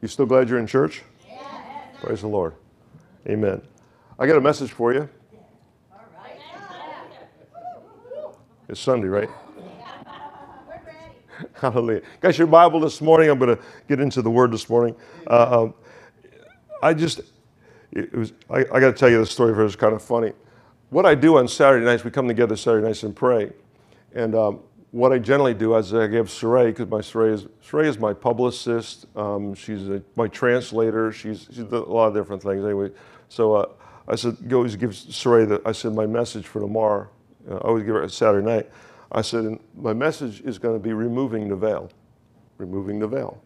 You still glad you're in church? Praise the Lord. Amen. I got a message for you. It's Sunday, right? Hallelujah. Got your Bible this morning. I'm going to get into the Word this morning. Uh, um, I just, it was, I, I got to tell you this story because it's kind of funny. What I do on Saturday nights, we come together Saturday nights and pray. And um, what I generally do is I give Saray, because my Saray is, Saray is my publicist. Um, she's a, my translator. She's, she's a lot of different things. Anyway, so uh, I said, go always give Saray the, I said, my message for tomorrow. Uh, I always give her a Saturday night. I said, my message is going to be removing the veil, removing the veil.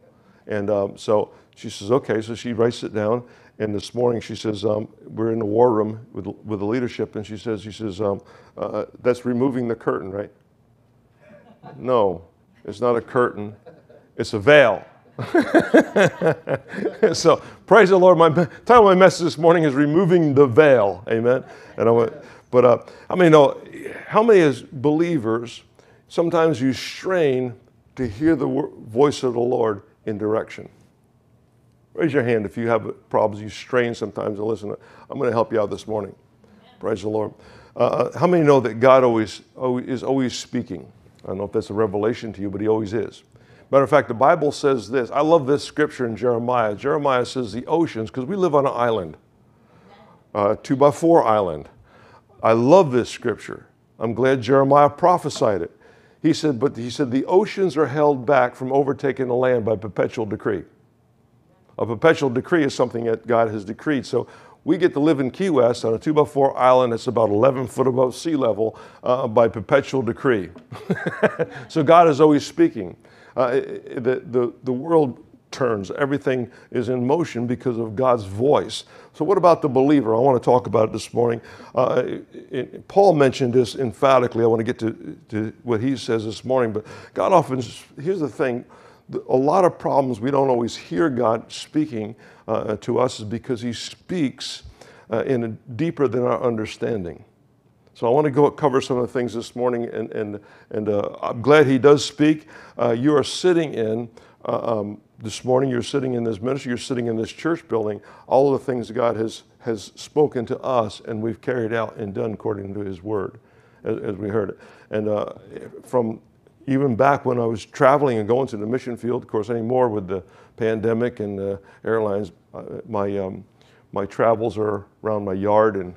And um, so she says, okay. So she writes it down. And this morning she says, um, we're in the war room with, with the leadership. And she says, she says, um, uh, that's removing the curtain, right? No, it's not a curtain, it's a veil. so praise the Lord. My title of my message this morning is removing the veil. Amen. And I went, but uh, I mean, know how many as believers sometimes you strain to hear the voice of the Lord in direction. Raise your hand if you have problems. You strain sometimes to listen. I'm going to help you out this morning. Praise the Lord. Uh, uh, how many know that God always, always is always speaking? I don't know if that's a revelation to you, but he always is. Matter of fact, the Bible says this. I love this scripture in Jeremiah. Jeremiah says the oceans, because we live on an island, uh, two by four island. I love this scripture. I'm glad Jeremiah prophesied it. He said, but he said the oceans are held back from overtaking the land by perpetual decree. A perpetual decree is something that God has decreed. So we get to live in Key West on a two by four island that's about 11 foot above sea level uh, by perpetual decree. so God is always speaking. Uh, the, the, the world turns, everything is in motion because of God's voice. So, what about the believer? I want to talk about it this morning. Uh, it, Paul mentioned this emphatically. I want to get to, to what he says this morning, but God often, here's the thing a lot of problems we don't always hear God speaking uh, to us is because He speaks uh, in a deeper than our understanding. So I want to go cover some of the things this morning, and, and, and uh, I'm glad He does speak. Uh, you are sitting in, uh, um, this morning, you're sitting in this ministry, you're sitting in this church building, all of the things God has, has spoken to us, and we've carried out and done according to His word, as, as we heard it. And uh, from even back when I was traveling and going to the mission field, of course, anymore with the pandemic and the airlines, uh, my, um, my travels are around my yard and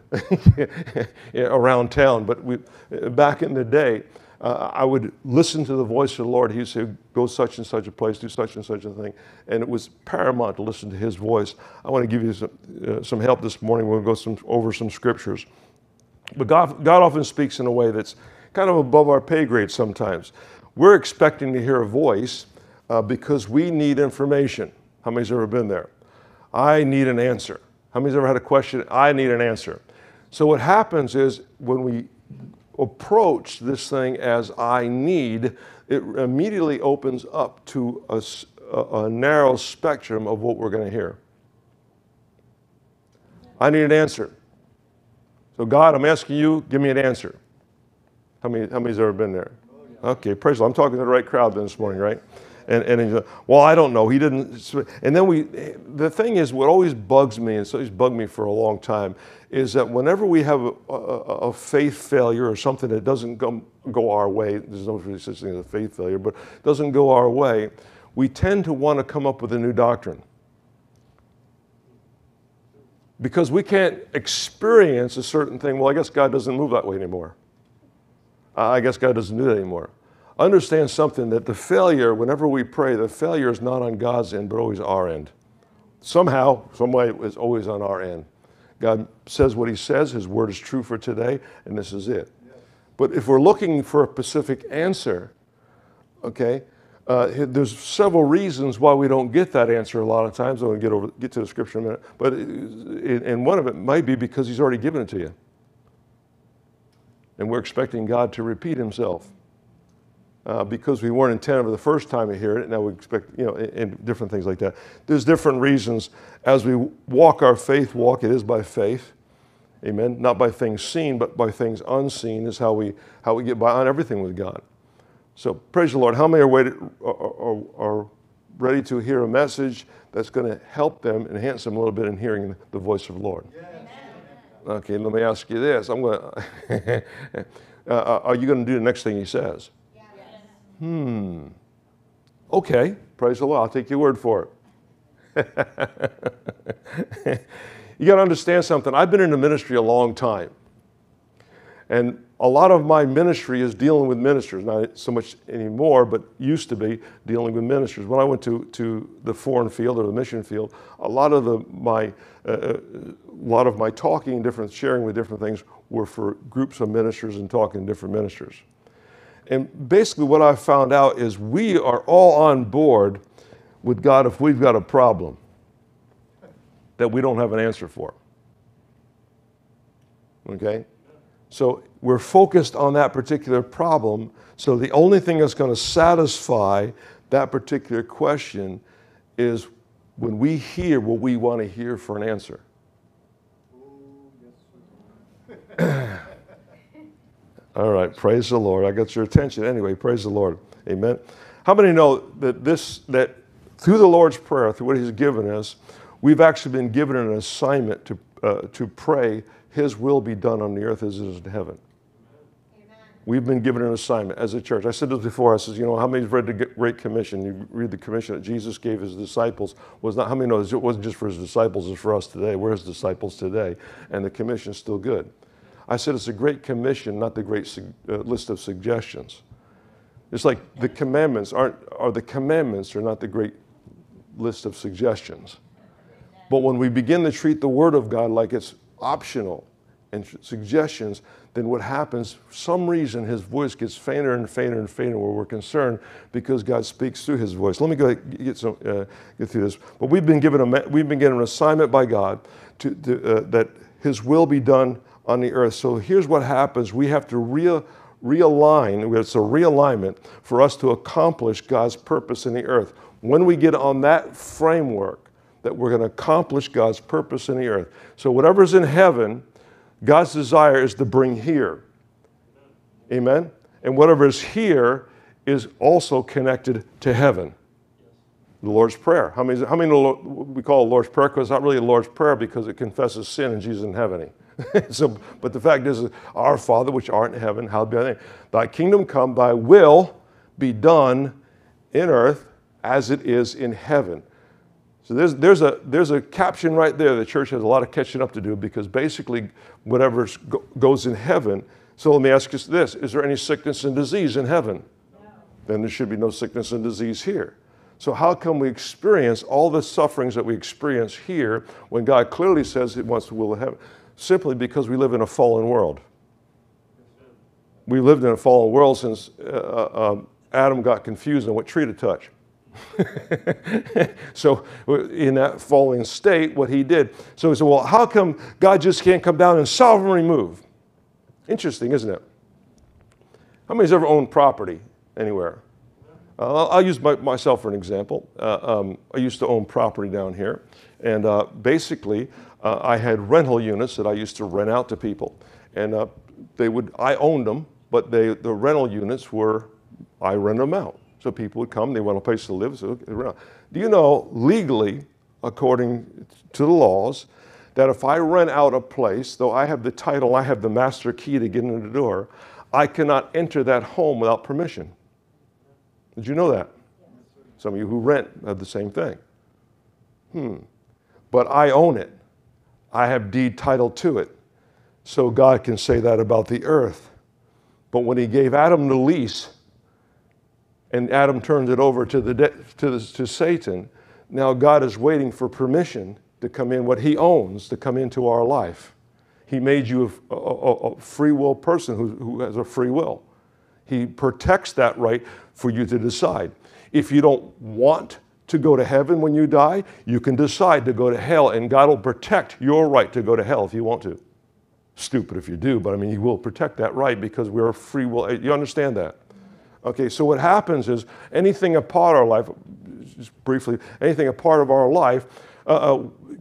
around town. But we, back in the day, uh, I would listen to the voice of the Lord. He'd say, Go such and such a place, do such and such a thing. And it was paramount to listen to His voice. I want to give you some, uh, some help this morning. We'll go some, over some scriptures. But God, God often speaks in a way that's kind of above our pay grade sometimes. We're expecting to hear a voice uh, because we need information. How many's ever been there? I need an answer. How many's ever had a question? I need an answer. So what happens is when we approach this thing as I need, it immediately opens up to a, a, a narrow spectrum of what we're going to hear. I need an answer. So God, I'm asking you, give me an answer. How many, how many's ever been there? Okay, praise Lord. I'm talking to the right crowd then this morning, right? And, and he's like, well, I don't know. He didn't. And then we, the thing is, what always bugs me, and so he's bugged me for a long time, is that whenever we have a, a, a faith failure or something that doesn't go, go our way, there's no really such thing as a faith failure, but doesn't go our way, we tend to want to come up with a new doctrine. Because we can't experience a certain thing. Well, I guess God doesn't move that way anymore. I guess God doesn't do that anymore. Understand something that the failure, whenever we pray, the failure is not on God's end, but always our end. Somehow, some way, it's always on our end. God says what He says, His word is true for today, and this is it. But if we're looking for a specific answer, okay, uh, there's several reasons why we don't get that answer a lot of times. I'm going to get, over, get to the scripture in a minute. But it, and one of it might be because He's already given it to you and we're expecting God to repeat himself. Uh, because we weren't attentive the first time we hear it, now we expect, you know, and, and different things like that. There's different reasons. As we walk our faith walk, it is by faith. Amen. Not by things seen, but by things unseen is how we, how we get by on everything with God. So praise the Lord. How many are, waited, are, are, are ready to hear a message that's going to help them, enhance them a little bit in hearing the voice of the Lord. Okay, let me ask you this. I'm going to, uh, are you going to do the next thing he says? Hmm. Okay, praise the Lord. I'll take your word for it. you got to understand something. I've been in the ministry a long time. And a lot of my ministry is dealing with ministers, not so much anymore, but used to be dealing with ministers. When I went to, to the foreign field or the mission field, a lot of the, my, uh, uh a lot of my talking, different sharing with different things were for groups of ministers and talking to different ministers. And basically, what I found out is we are all on board with God if we've got a problem that we don't have an answer for. Okay? So we're focused on that particular problem. So the only thing that's going to satisfy that particular question is when we hear what we want to hear for an answer. All right, praise the Lord. I got your attention anyway. Praise the Lord. Amen. How many know that this that through the Lord's prayer, through what He's given us, we've actually been given an assignment to uh, to pray His will be done on the earth as it is in heaven. We've been given an assignment as a church. I said this before. I said, you know, how many have read the Great Commission? You read the commission that Jesus gave his disciples. Was not how many know it wasn't just for his disciples, it's for us today. We're his disciples today, and the commission is still good. I said it's a great commission, not the great uh, list of suggestions. It's like the commandments aren't, are the commandments are not the great list of suggestions. But when we begin to treat the Word of God like it's optional and suggestions, then what happens, some reason, his voice gets fainter and fainter and fainter where we're concerned because God speaks through his voice. Let me go get, some, uh, get through this. But we've been given, a, we've been given an assignment by God to, to uh, that his will be done on the earth. So here's what happens we have to re- realign, it's a realignment for us to accomplish God's purpose in the earth. When we get on that framework, that we're going to accomplish God's purpose in the earth. So, whatever's in heaven, God's desire is to bring here. Amen? And whatever is here is also connected to heaven. The Lord's Prayer. How many, how many we call it Lord's Prayer? Because it's not really a Lord's Prayer because it confesses sin and Jesus in heaven. so, but the fact is, our Father which art in heaven, hallowed be thy name. Thy kingdom come, thy will be done in earth as it is in heaven. So there's, there's, a, there's a caption right there. The church has a lot of catching up to do because basically whatever goes in heaven. So let me ask you this Is there any sickness and disease in heaven? No. Then there should be no sickness and disease here. So, how come we experience all the sufferings that we experience here when God clearly says He wants the will of heaven? simply because we live in a fallen world. We lived in a fallen world since uh, uh, um, Adam got confused on what tree to touch. so, in that fallen state, what he did. So he said, Well, how come God just can't come down and sovereignly move? Interesting, isn't it? How many's ever owned property anywhere? Uh, I'll use my, myself for an example. Uh, um, I used to own property down here, and uh, basically, uh, I had rental units that I used to rent out to people, and uh, they would I owned them, but they the rental units were I rent them out. So people would come, they want a place to live, so rent. Do you know legally, according to the laws, that if I rent out a place, though I have the title, I have the master key to get in the door, I cannot enter that home without permission. Did you know that? Some of you who rent have the same thing. Hmm. But I own it. I have deed title to it. So God can say that about the earth. But when he gave Adam the lease, and Adam turned it over to, the to, the, to Satan, now God is waiting for permission to come in, what he owns, to come into our life. He made you a, a, a free will person who, who has a free will. He protects that right for you to decide. If you don't want to go to heaven when you die, you can decide to go to hell, and God will protect your right to go to hell if you want to. Stupid if you do, but I mean, He will protect that right because we're a free will. You understand that? Okay, so what happens is anything a part of our life, just briefly, anything a part of our life, uh, uh,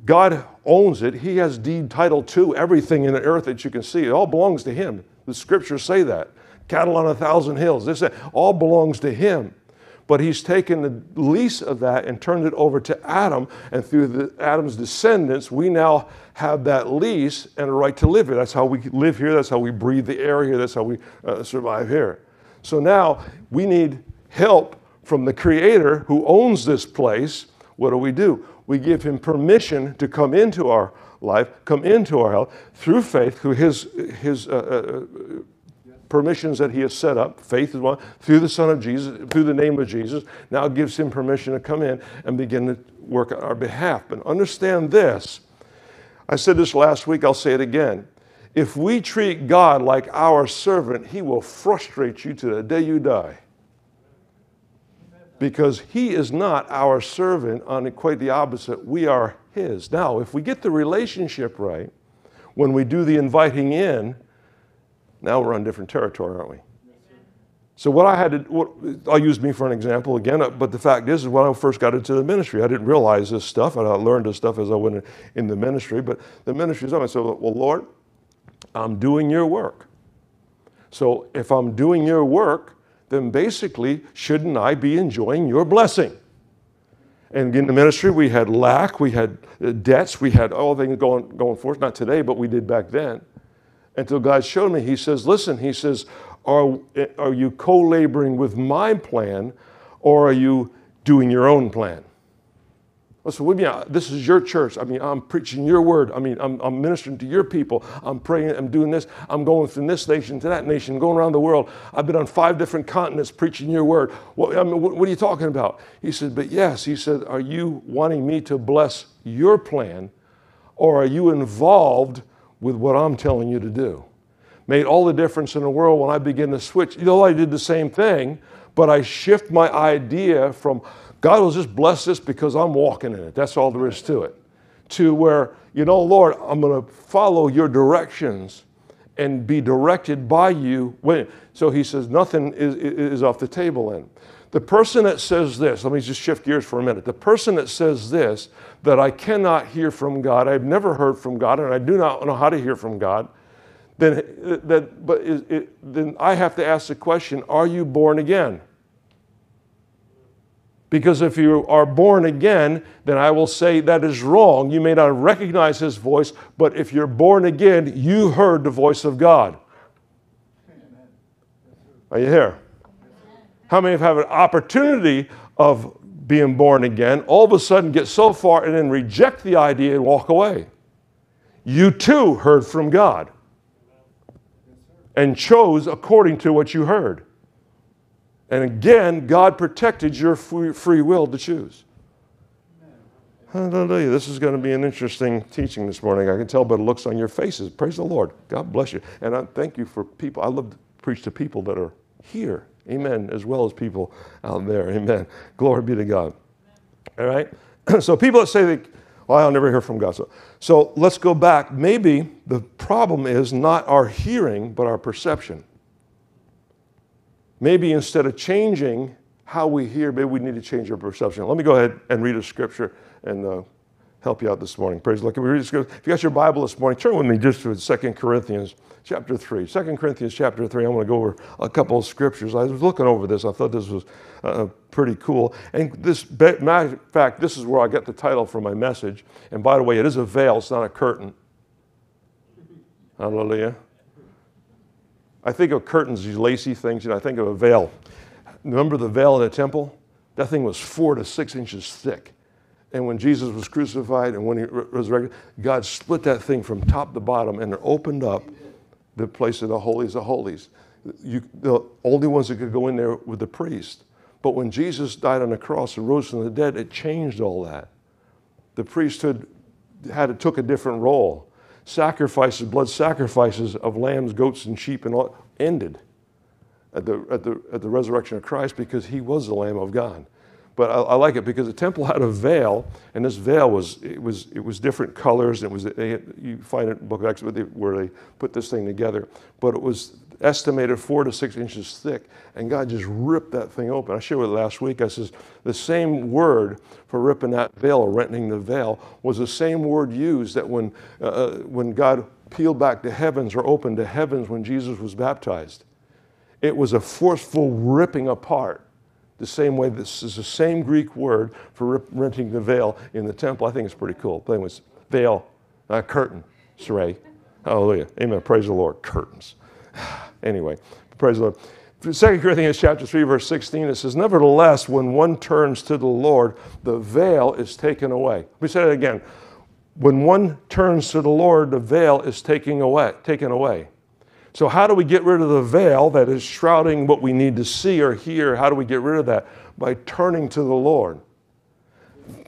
God owns it. He has deed title to everything in the earth that you can see. It all belongs to Him. The scriptures say that. Cattle on a thousand hills, this all belongs to Him. But he's taken the lease of that and turned it over to Adam, and through the, Adam's descendants, we now have that lease and a right to live here. That's how we live here. That's how we breathe the air here. That's how we uh, survive here. So now we need help from the Creator who owns this place. What do we do? We give him permission to come into our life, come into our health through faith, through his, his uh, uh, permissions that he has set up. Faith is one, through the Son of Jesus, through the name of Jesus, now gives him permission to come in and begin to work on our behalf. But understand this. I said this last week, I'll say it again. If we treat God like our servant, he will frustrate you to the day you die. Because he is not our servant, on quite the opposite. We are his. Now, if we get the relationship right, when we do the inviting in, now we're on different territory, aren't we? So what I had to, what, I'll use me for an example again, uh, but the fact is, is when I first got into the ministry, I didn't realize this stuff, and I learned this stuff as I went in the ministry, but the ministry is on. I said, well, Lord, I'm doing your work. So if I'm doing your work, then basically, shouldn't I be enjoying your blessing? And in the ministry, we had lack, we had uh, debts, we had all things going, going forth. Not today, but we did back then. Until God showed me, He says, Listen, He says, Are, are you co laboring with my plan or are you doing your own plan? Listen, we mean, uh, this is your church. I mean, I'm preaching your word. I mean, I'm, I'm, ministering to your people. I'm praying. I'm doing this. I'm going from this nation to that nation, going around the world. I've been on five different continents preaching your word. What, I mean, what, what are you talking about? He said, but yes. He said, are you wanting me to bless your plan or are you involved with what I'm telling you to do? Made all the difference in the world when I begin to switch. You know, I did the same thing, but I shift my idea from God will just bless this because I'm walking in it. That's all there is to it. To where, you know, Lord, I'm going to follow your directions and be directed by you. When, so he says, nothing is, is off the table then. The person that says this, let me just shift gears for a minute. The person that says this, that I cannot hear from God, I've never heard from God, and I do not know how to hear from God, then, that, but it, then I have to ask the question are you born again? Because if you are born again, then I will say that is wrong. You may not recognize his voice, but if you're born again, you heard the voice of God. Are you here? How many have an opportunity of being born again, all of a sudden get so far and then reject the idea and walk away? You too heard from God and chose according to what you heard. And again, God protected your free will to choose. Hallelujah. This is going to be an interesting teaching this morning. I can tell by the looks on your faces. Praise the Lord. God bless you. And I thank you for people. I love to preach to people that are here. Amen. As well as people out there. Amen. Glory be to God. All right. so people that say that, well, I'll never hear from God. So, so let's go back. Maybe the problem is not our hearing, but our perception. Maybe instead of changing how we hear, maybe we need to change our perception. Let me go ahead and read a scripture and uh, help you out this morning. Praise the Lord. Can we read a scripture? If you got your Bible this morning, turn with me just to 2 Corinthians chapter 3. 2 Corinthians chapter 3, I want to go over a couple of scriptures. I was looking over this. I thought this was uh, pretty cool. And this, matter of fact, this is where I get the title for my message. And by the way, it is a veil, it's not a curtain. Hallelujah. I think of curtains, these lacy things, and I think of a veil. Remember the veil in the temple? That thing was four to six inches thick. And when Jesus was crucified and when he resurrected, God split that thing from top to bottom and it opened up the place of the holies of holies. You, the only ones that could go in there were the priest. But when Jesus died on the cross and rose from the dead, it changed all that. The priesthood had took a different role sacrifices, blood sacrifices of lambs, goats, and sheep, and all ended at the, at the, at the resurrection of Christ because he was the Lamb of God. But I, I, like it because the temple had a veil, and this veil was it was it was different colors. And it was had, you find it in Book of Exodus where they put this thing together, but it was estimated four to six inches thick, and God just ripped that thing open. I shared with it last week. I says the same word for ripping that veil or renting the veil was the same word used that when uh, uh when God peeled back the heavens or opened the heavens when Jesus was baptized. It was a forceful ripping apart the same way this is the same Greek word for renting the veil in the temple. I think it's pretty cool. But anyways, veil, uh, curtain, saray. Hallelujah. Amen. Praise the Lord. Curtains. anyway, praise the Lord. 2 Corinthians chapter 3, verse 16, it says, Nevertheless, when one turns to the Lord, the veil is taken away. Let me say that again. When one turns to the Lord, the veil is taken away, taken away. So, how do we get rid of the veil that is shrouding what we need to see or hear? How do we get rid of that? By turning to the Lord.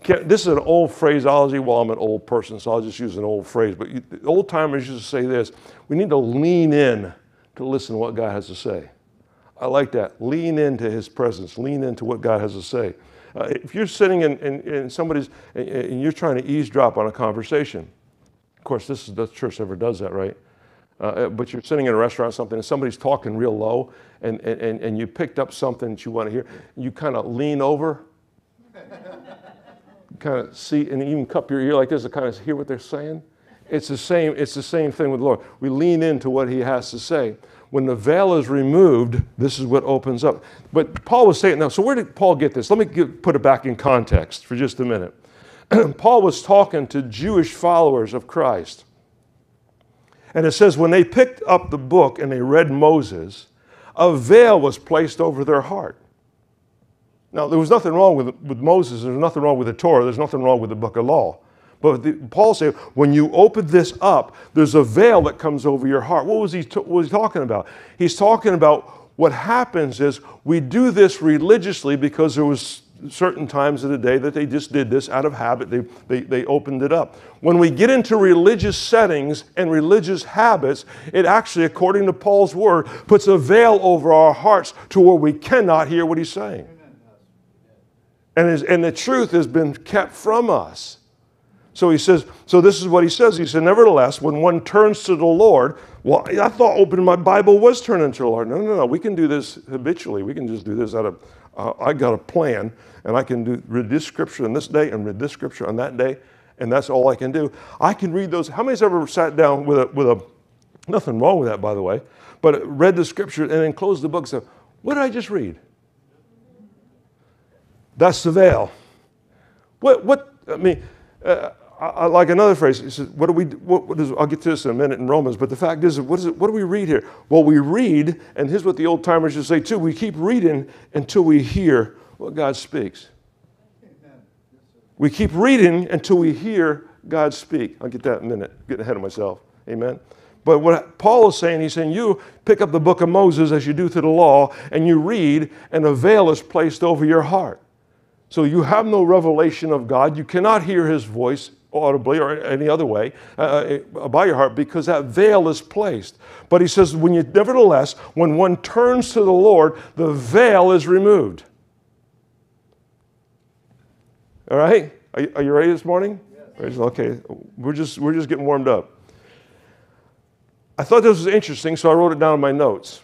This is an old phraseology. Well, I'm an old person, so I'll just use an old phrase. But old timers used to say this we need to lean in to listen to what God has to say. I like that. Lean into his presence, lean into what God has to say. Uh, if you're sitting in, in, in somebody's, and you're trying to eavesdrop on a conversation, of course, this is the church ever does that, right? Uh, uh, but you're sitting in a restaurant or something and somebody's talking real low and, and, and you picked up something that you want to hear. You kind of lean over, kind of see, and even cup your ear like this to kind of hear what they're saying. It's the same, it's the same thing with the Lord. We lean into what he has to say. When the veil is removed, this is what opens up. But Paul was saying, now, so where did Paul get this? Let me get, put it back in context for just a minute. Paul was talking to Jewish followers of Christ. And it says, when they picked up the book and they read Moses, a veil was placed over their heart. Now, there was nothing wrong with, with Moses, there's nothing wrong with the Torah, there's nothing wrong with the book of law. But the, Paul said, when you open this up, there's a veil that comes over your heart. What was he, what was he talking about? He's talking about what happens is we do this religiously because there was certain times of the day that they just did this out of habit. They, they, they opened it up. When we get into religious settings and religious habits, it actually, according to Paul's word, puts a veil over our hearts to where we cannot hear what he's saying. And, and the truth has been kept from us. So he says, so this is what he says. He said, nevertheless, when one turns to the Lord, well, I thought opening my Bible was turning to the Lord. No, no, no. We can do this habitually. We can just do this out of uh, I got a plan, and I can do, read this scripture on this day and read this scripture on that day, and that's all I can do. I can read those. How many's ever sat down with a, with a nothing wrong with that, by the way, but read the scripture and then closed the book and said, What did I just read? That's the veil. What, what, I mean, uh, I, I, like another phrase. He says, "What do we? What, what is, I'll get to this in a minute in Romans. But the fact is, what is it? What do we read here? Well, we read, and here's what the old timers to say too. We keep reading until we hear what God speaks. We keep reading until we hear God speak. I'll get that in a minute. Getting ahead of myself. Amen. But what Paul is saying, he's saying, you pick up the book of Moses as you do to the law, and you read, and a veil is placed over your heart. So you have no revelation of God. You cannot hear his voice audibly or any other way uh, uh, by your heart because that veil is placed. But he says, when you, nevertheless, when one turns to the Lord, the veil is removed. All right? Are you, are you ready this morning? Yes. Okay, we're just, we're just getting warmed up. I thought this was interesting, so I wrote it down in my notes.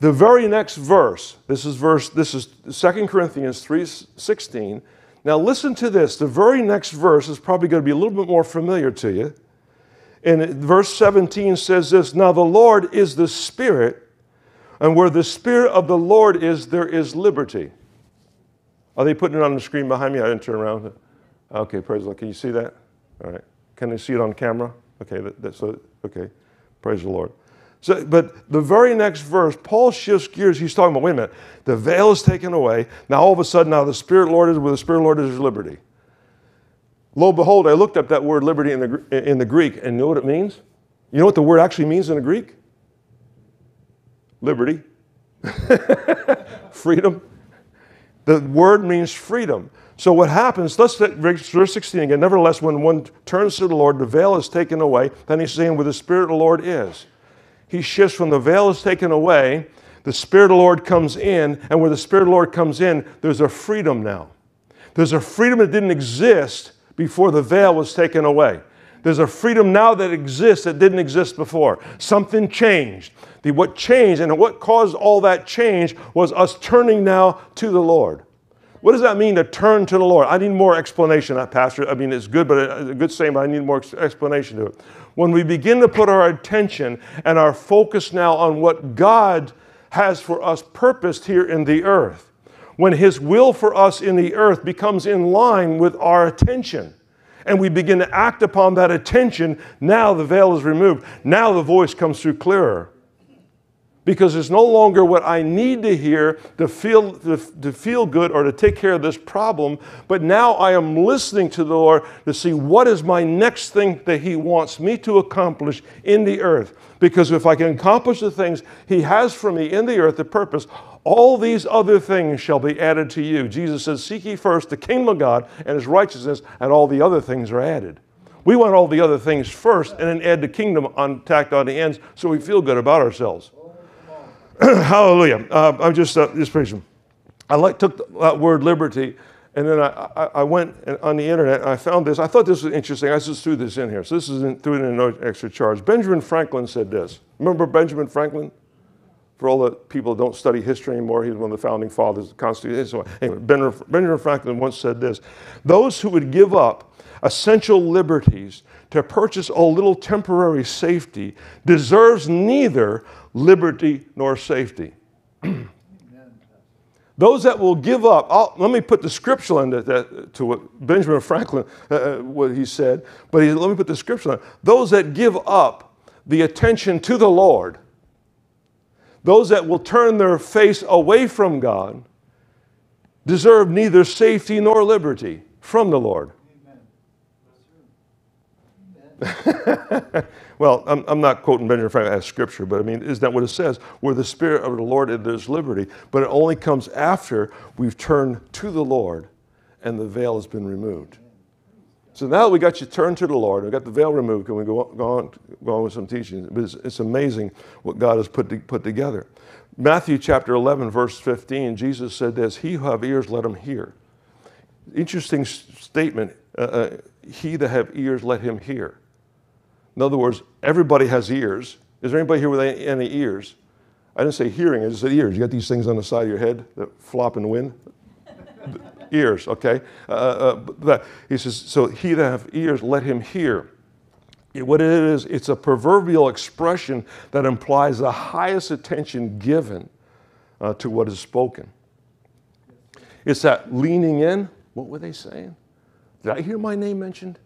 The very next verse, this is verse, this is 2 Corinthians 3:16. Now listen to this. The very next verse is probably going to be a little bit more familiar to you. And verse 17 says this Now the Lord is the Spirit, and where the Spirit of the Lord is, there is liberty. Are they putting it on the screen behind me? I didn't turn around. Okay, praise the Lord. Can you see that? All right. Can they see it on camera? Okay, that, that's okay. Praise the Lord. So, but the very next verse, Paul shifts gears. He's talking about, wait a minute, the veil is taken away. Now all of a sudden, now the Spirit Lord is where the Spirit Lord is liberty. Lo behold, I looked up that word liberty in the, in the Greek, and you know what it means? You know what the word actually means in the Greek? Liberty. freedom. The word means freedom. So what happens, let's take verse 16 again. Nevertheless, when one turns to the Lord, the veil is taken away. Then he's saying where the Spirit of the Lord is he shifts when the veil is taken away, the Spirit of the Lord comes in, and where the Spirit of the Lord comes in, there's a freedom now. There's a freedom that didn't exist before the veil was taken away. There's a freedom now that exists that didn't exist before. Something changed. The, what changed and what caused all that change was us turning now to the Lord. What does that mean to turn to the Lord? I need more explanation, uh, Pastor. I mean, it's good, but uh, a good saying, but I need more explanation to it. When we begin to put our attention and our focus now on what God has for us purposed here in the earth. When His will for us in the earth becomes in line with our attention, and we begin to act upon that attention, now the veil is removed. Now the voice comes through clearer. Because it's no longer what I need to hear to feel, to, to, feel good or to take care of this problem, but now I am listening to the Lord to see what is my next thing that He wants me to accomplish in the earth. Because if I can accomplish the things He has for me in the earth, the purpose, all these other things shall be added to you. Jesus says, Seek ye first the kingdom of God and his righteousness, and all the other things are added. We want all the other things first and then add the kingdom on, tacked on the ends so we feel good about ourselves. Hallelujah. Uh, I'm just, uh, just praising. I like, took that word liberty and then I, I, I, went on the internet and I found this. I thought this was interesting. I just threw this in here. So this is in, threw it in no extra charge. Benjamin Franklin said this. Remember Benjamin Franklin? For all the people who don't study history anymore, he was one of the founding fathers of the Constitution. So anyway, Benjamin Franklin once said this Those who would give up essential liberties to purchase a little temporary safety deserves neither liberty nor safety. Those that will give up, I'll, let me put the scripture into that, to what Benjamin Franklin, uh, uh, what he said, but he, let me put the scripture on. Those that give up the attention to the Lord those that will turn their face away from God deserve neither safety nor liberty from the Lord. well, I'm, I'm, not quoting Benjamin Franklin as scripture, but I mean, isn't that what it says? Where the Spirit of the Lord is, there's liberty. But it only comes after we've turned to the Lord and the veil has been removed. So now that we got you turned to the Lord, we got the veil removed, can we go, go, on, go on with some teaching? It's, it's amazing what God has put, to, put together. Matthew chapter 11, verse 15, Jesus said this He who have ears, let him hear. Interesting statement. Uh, uh, he that have ears, let him hear. In other words, everybody has ears. Is there anybody here with any, ears? I didn't say hearing, I just said ears. You got these things on the side of your head that flop in the wind? ears, okay? Uh, uh, he says, so he that have ears, let him hear. What it is, it's a proverbial expression that implies the highest attention given uh, to what is spoken. It's that leaning in. What were they saying? Did I hear my name mentioned?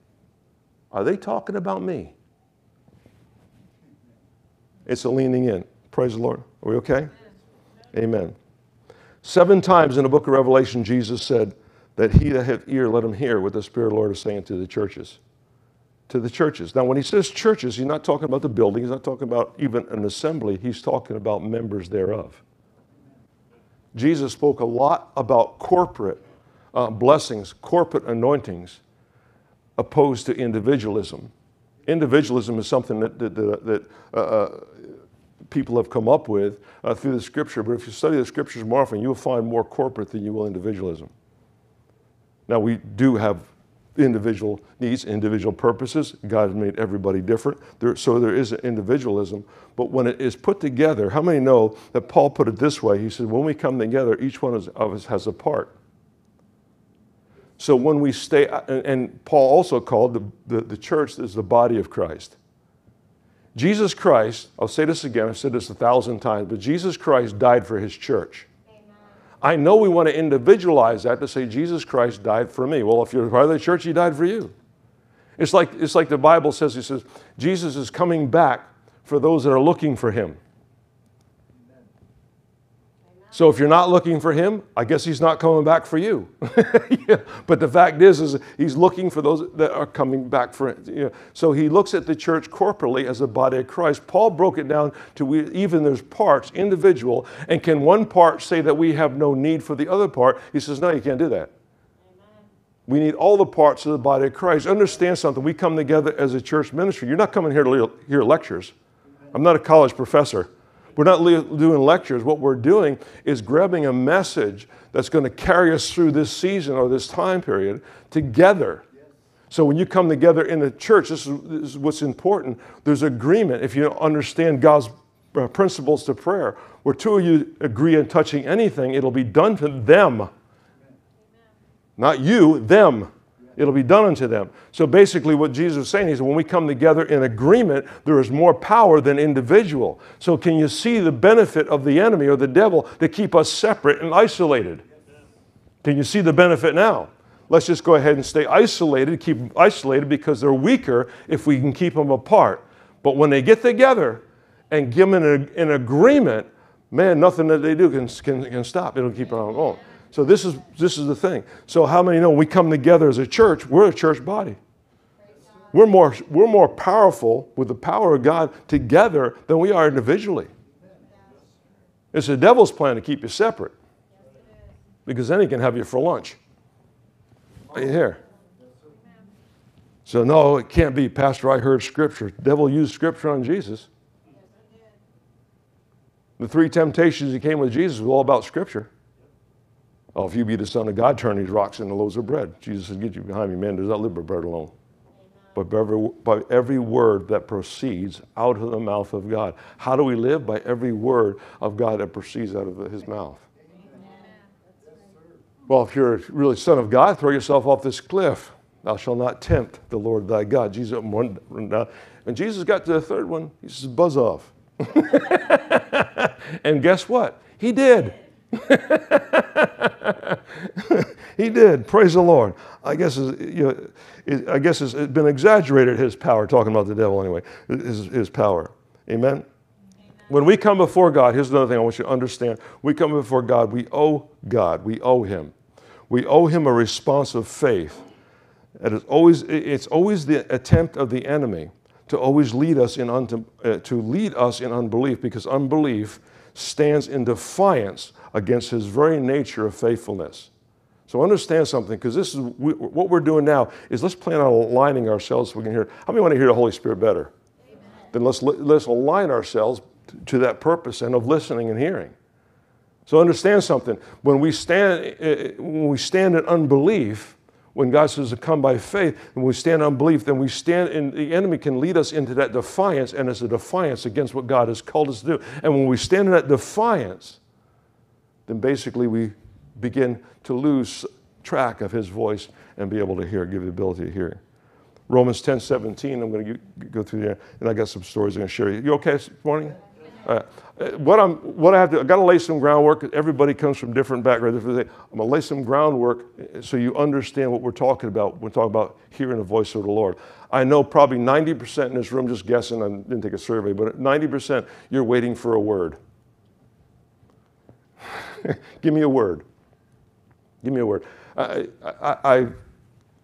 Are they talking about me? It's a leaning in. Praise the Lord. Are we okay? Amen. Seven times in the book of Revelation, Jesus said that he that hath ear, let him hear what the Spirit of the Lord is saying to the churches. To the churches. Now, when he says churches, he's not talking about the building, he's not talking about even an assembly, he's talking about members thereof. Jesus spoke a lot about corporate uh, blessings, corporate anointings, opposed to individualism. Individualism is something that, that, that, that uh, uh people have come up with uh, through the scripture. But if you study the scriptures more often, you'll find more corporate than you will individualism. Now, we do have individual needs, individual purposes. God has made everybody different. There, so there is individualism. But when it is put together, how many know that Paul put it this way? He said, when we come together, each one of us has a part. So when we stay, and Paul also called the, the, the church as the body of Christ. Jesus Christ, I'll say this again, I've said this a thousand times, but Jesus Christ died for his church. Amen. I know we want to individualize that to say Jesus Christ died for me. Well, if you're part of the church, he died for you. It's like, it's like the Bible says, he says, Jesus is coming back for those that are looking for him. So if you're not looking for him, I guess he's not coming back for you. yeah. But the fact is, is he's looking for those that are coming back for him. You know. So he looks at the church corporately as a body of Christ. Paul broke it down to we, even there's parts, individual, and can one part say that we have no need for the other part? He says, no, you can't do that. We need all the parts of the body of Christ. Understand something. We come together as a church ministry. You're not coming here to hear lectures. I'm not a college professor. We're not doing lectures. What we're doing is grabbing a message that's going to carry us through this season or this time period together. So when you come together in the church, this is, this is what's important. There's agreement. If you understand God's uh, principles to prayer, where two of you agree on touching anything, it'll be done to them. Not you, them. It'll be done unto them. So basically, what Jesus is saying is when we come together in agreement, there is more power than individual. So, can you see the benefit of the enemy or the devil to keep us separate and isolated? Can you see the benefit now? Let's just go ahead and stay isolated, keep them isolated because they're weaker if we can keep them apart. But when they get together and give them an, an agreement, man, nothing that they do can, can, can stop. It'll keep on going. So this is this is the thing. So how many know when we come together as a church, we're a church body. We're more, we're more powerful with the power of God together than we are individually. It's the devil's plan to keep you separate. Because then he can have you for lunch. Are you here? So no, it can't be, Pastor, I heard scripture. Devil used scripture on Jesus. The three temptations he came with Jesus was all about scripture. Oh, if you be the Son of God, turn these rocks into loaves of bread. Jesus said, Get you behind me, man, does not live by bread alone. But by every, by every word that proceeds out of the mouth of God. How do we live? By every word of God that proceeds out of his mouth. Well, if you're really Son of God, throw yourself off this cliff. Thou shalt not tempt the Lord thy God. Jesus, and Jesus got to the third one. He says, Buzz off. and guess what? He did. he did. Praise the Lord. I guess you know, I guess it's been exaggerated his power. Talking about the devil anyway, his, his power. Amen? Amen. When we come before God, here's another thing I want you to understand. We come before God. We owe God. We owe Him. We owe Him a response of faith. It is always, it's always the attempt of the enemy to always lead us in unto, uh, to lead us in unbelief because unbelief stands in defiance against his very nature of faithfulness. So understand something, because this is we, what we're doing now is let's plan on aligning ourselves so we can hear. How many want to hear the Holy Spirit better? Amen. Then let's let's align ourselves to that purpose and of listening and hearing. So understand something. When we stand eh, eh, when we stand in unbelief, when God says to come by faith, and we stand in unbelief, then we stand and the enemy can lead us into that defiance, and it's a defiance against what God has called us to do. And when we stand in that defiance, then basically we begin to lose track of his voice and be able to hear, give the ability to hear. Romans 10 17, I'm going to go through there, and I got some stories I'm going to share you. You okay this morning? Uh, what, I'm, what I have to, I got to lay some groundwork. Everybody comes from different backgrounds. I'm going to lay some groundwork so you understand what we're talking about when we're talking about hearing the voice of the Lord. I know probably 90% in this room, just guessing, I didn't take a survey, but 90% you're waiting for a word. Give me a word. Give me a word. I, I, I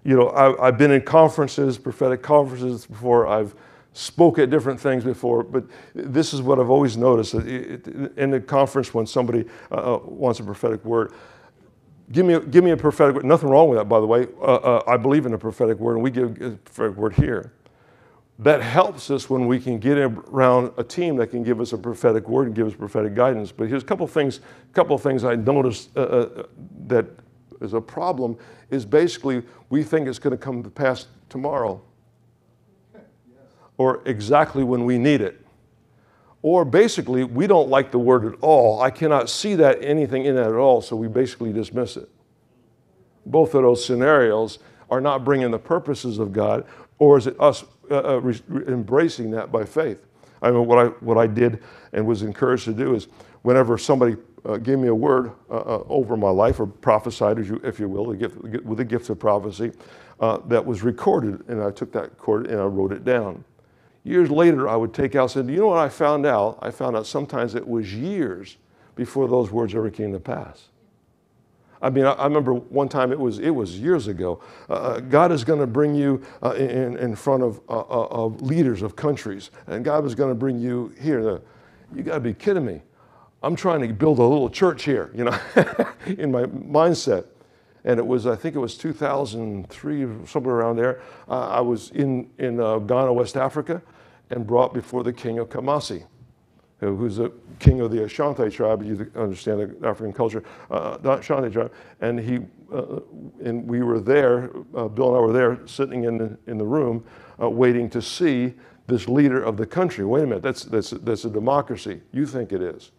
you know, I, have been in conferences, prophetic conferences before. I've spoke at different things before, but this is what I've always noticed in the conference when somebody uh, uh, wants a prophetic word. Give me, a, give me a prophetic word. Nothing wrong with that, by the way. Uh, uh, I believe in a prophetic word, and we give a prophetic word here that helps us when we can get around a team that can give us a prophetic word and give us prophetic guidance. But here's a couple things, couple things I noticed uh, uh, that is a problem is basically we think it's going to come to pass tomorrow or exactly when we need it. Or basically, we don't like the word at all. I cannot see that anything in that at all, so we basically dismiss it. Both of those scenarios are not bringing the purposes of God, or is it us uh, uh, re- embracing that by faith. I mean, what I, what I did and was encouraged to do is whenever somebody uh, gave me a word uh, uh over my life or prophesied, you, if you will, gift, with the gift of prophecy, uh, that was recorded, and I took that record and I wrote it down. Years later, I would take out and said, you know what I found out? I found out sometimes it was years before those words ever came to pass. I mean, I, I, remember one time it was, it was years ago. Uh, uh God is going to bring you uh, in, in front of, uh, uh, of leaders of countries, and God was going to bring you here. You got to be kidding me. I'm trying to build a little church here, you know, in my mindset. And it was, I think it was 2003, somewhere around there. I was in, in Ghana, West Africa, and brought before the king of Kumasi who's a king of the Ashanti tribe, you understand the African culture, uh, Ashanti tribe, and he, uh, and we were there, uh, Bill and I were there, sitting in the, in the room, uh, waiting to see this leader of the country. Wait a minute, that's, that's, that's a democracy. You think it is.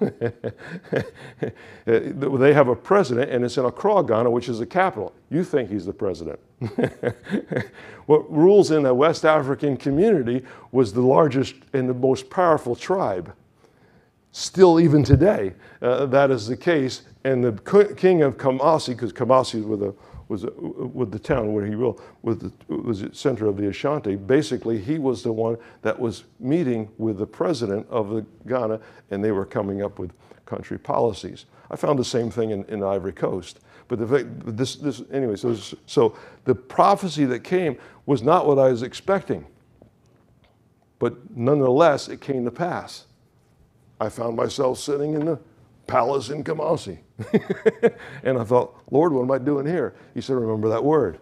they have a president, and it's in Accra, Ghana, which is the capital. You think he's the president. what rules in the West African community was the largest and the most powerful tribe. Still, even today, uh, that is the case. And the king of Kumasi, because Kumasi was the was uh, with the town where he ruled, with the, was the center of the Ashanti. Basically, he was the one that was meeting with the president of the Ghana, and they were coming up with country policies. I found the same thing in, in Ivory Coast. But the, this, this, anyway, so, so the prophecy that came was not what I was expecting. But nonetheless, it came to pass. I found myself sitting in the palace in Kumasi. and I thought, Lord, what am I doing here? He said, remember that word.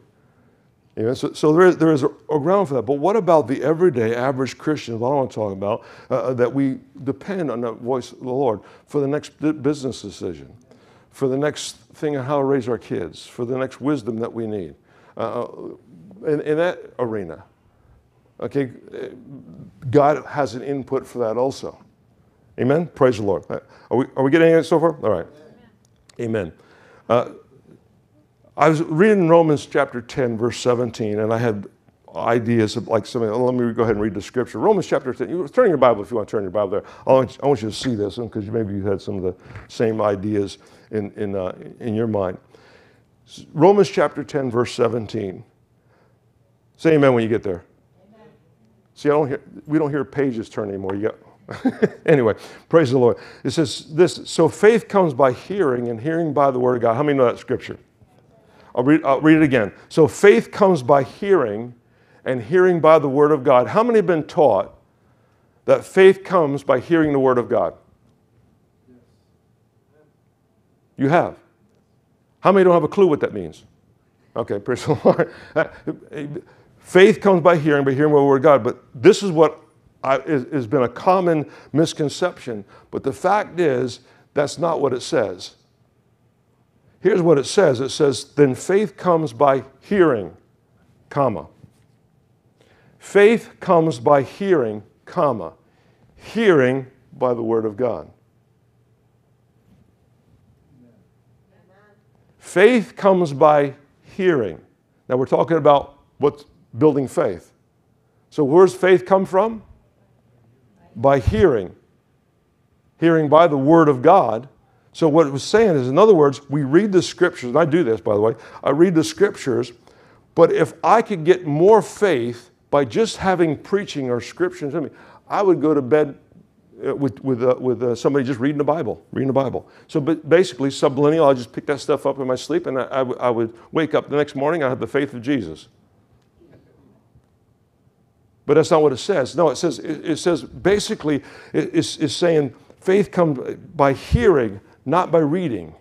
Amen. So, so there is, there is a, a, ground for that. But what about the everyday average Christian, what I want to talk about, uh, uh, that we depend on the voice of the Lord for the next business decision, for the next thing on how to raise our kids, for the next wisdom that we need uh, uh in, in that arena? Okay, God has an input for that also. Amen? Praise the Lord. Are we, are we getting it so far? All right. Amen. Uh, I was reading Romans chapter 10, verse 17, and I had ideas of like something. Let me go ahead and read the scripture. Romans chapter 10. You turn your Bible if you want to turn your Bible there. I want, I want you to see this because maybe you had some of the same ideas in, in, uh, in your mind. Romans chapter 10, verse 17. Say amen when you get there. See, I don't hear, we don't hear pages turn anymore. You got anyway, praise the Lord. It says this so faith comes by hearing, and hearing by the word of God. How many know that scripture? I'll read, I'll read it again. So faith comes by hearing, and hearing by the word of God. How many have been taught that faith comes by hearing the word of God? You have. How many don't have a clue what that means? Okay, praise the Lord. Faith comes by hearing, by hearing by the word of God. But this is what has been a common misconception, but the fact is, that's not what it says. Here's what it says it says, then faith comes by hearing, comma. Faith comes by hearing, comma. Hearing by the Word of God. Faith comes by hearing. Now we're talking about what's building faith. So where's faith come from? By hearing, hearing by the Word of God. So, what it was saying is, in other words, we read the scriptures, and I do this, by the way, I read the scriptures, but if I could get more faith by just having preaching or scriptures to me, I would go to bed uh, with, with, uh, with uh, somebody just reading the Bible, reading the Bible. So but basically, subliminal, I just pick that stuff up in my sleep, and I, I would wake up the next morning, I have the faith of Jesus. But that's not what it says. No, it says, it, says basically, it's, it's saying faith comes by hearing, not by reading.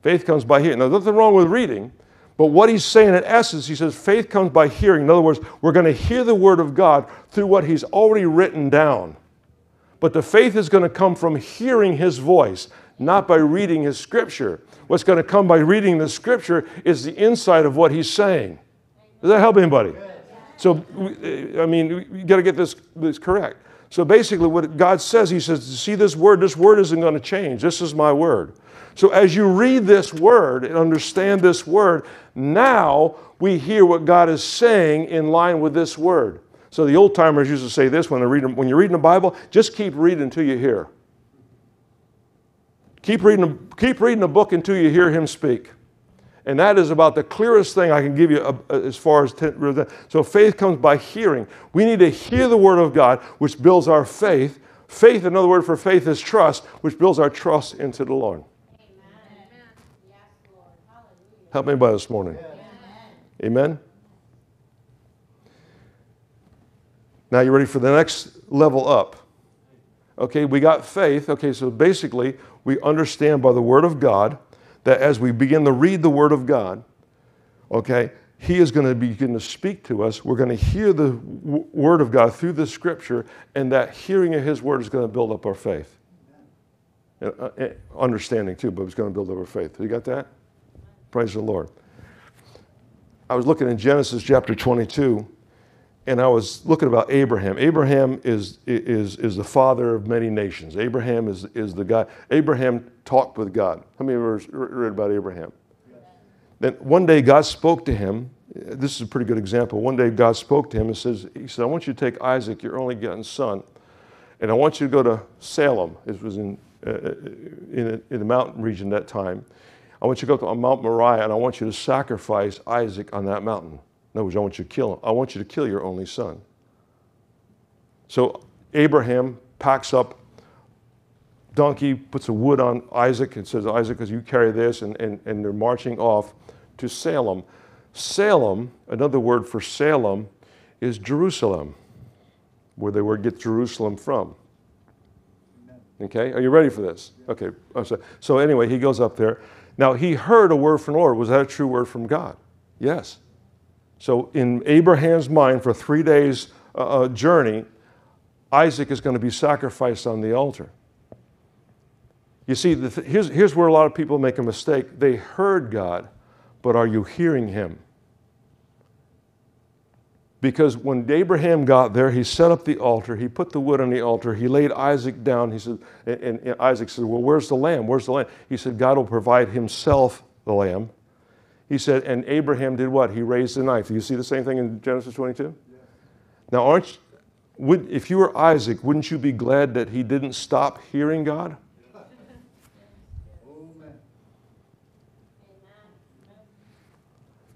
Faith comes by hearing. Now, nothing wrong with reading, but what he's saying in essence, he says faith comes by hearing. In other words, we're going to hear the word of God through what he's already written down. But the faith is going to come from hearing his voice, not by reading his scripture. What's going to come by reading the scripture is the insight of what he's saying. Does that help anybody? So, eh, I mean, you got to get this, this correct. So basically, what God says, He says, see this word, this word isn't going to change. This is my word. So as you read this word and understand this word, now we hear what God is saying in line with this word. So the old timers used to say this when, reading, when you're reading the Bible, just keep reading until you hear. Keep reading, keep reading the book until you hear Him speak. And that is about the clearest thing I can give you uh, uh, as far as. Ten, so faith comes by hearing. We need to hear the Word of God, which builds our faith. Faith, another word for faith, is trust, which builds our trust into the Lord. Amen. Help me by this morning. Amen. Amen. Now you're ready for the next level up? Okay, we got faith. Okay, so basically we understand by the Word of God that as we begin to read the Word of God, okay, He is going to begin to speak to us. We're going to hear the Word of God through the Scripture, and that hearing of His Word is going to build up our faith. Uh, uh, understanding too, but it's going to build up our faith. You got that? Praise the Lord. I was looking in Genesis chapter 22, and I was looking about Abraham. Abraham is, is, is the father of many nations. Abraham is, is the guy. Abraham talked with God. How many of you read about Abraham? Then one day God spoke to him. This is a pretty good example. One day God spoke to him and says, He said, I want you to take Isaac, your only begotten son, and I want you to go to Salem. It was in, uh, in, in the mountain region that time. I want you to go to Mount Moriah and I want you to sacrifice Isaac on that mountain. In other words, I want you to kill him. I want you to kill your only son. So Abraham packs up donkey, puts a wood on Isaac and says, Isaac, as you carry this, and, and, and they're marching off to Salem. Salem, another word for Salem, is Jerusalem, where they were get Jerusalem from. Okay, are you ready for this? Okay, so anyway, he goes up there. Now, he heard a word from the Lord. Was that a true word from God? Yes. So, in Abraham's mind, for three days' uh, uh, journey, Isaac is going to be sacrificed on the altar. You see, th- here's, here's where a lot of people make a mistake. They heard God, but are you hearing Him? Because when Abraham got there, he set up the altar, he put the wood on the altar, he laid Isaac down. He said, and, and Isaac said, Well, where's the lamb? Where's the lamb? He said, God will provide himself the lamb. He said, and Abraham did what? He raised the knife. Do you see the same thing in Genesis 22? Yeah. Now, aren't would, if you were Isaac, wouldn't you be glad that he didn't stop hearing God?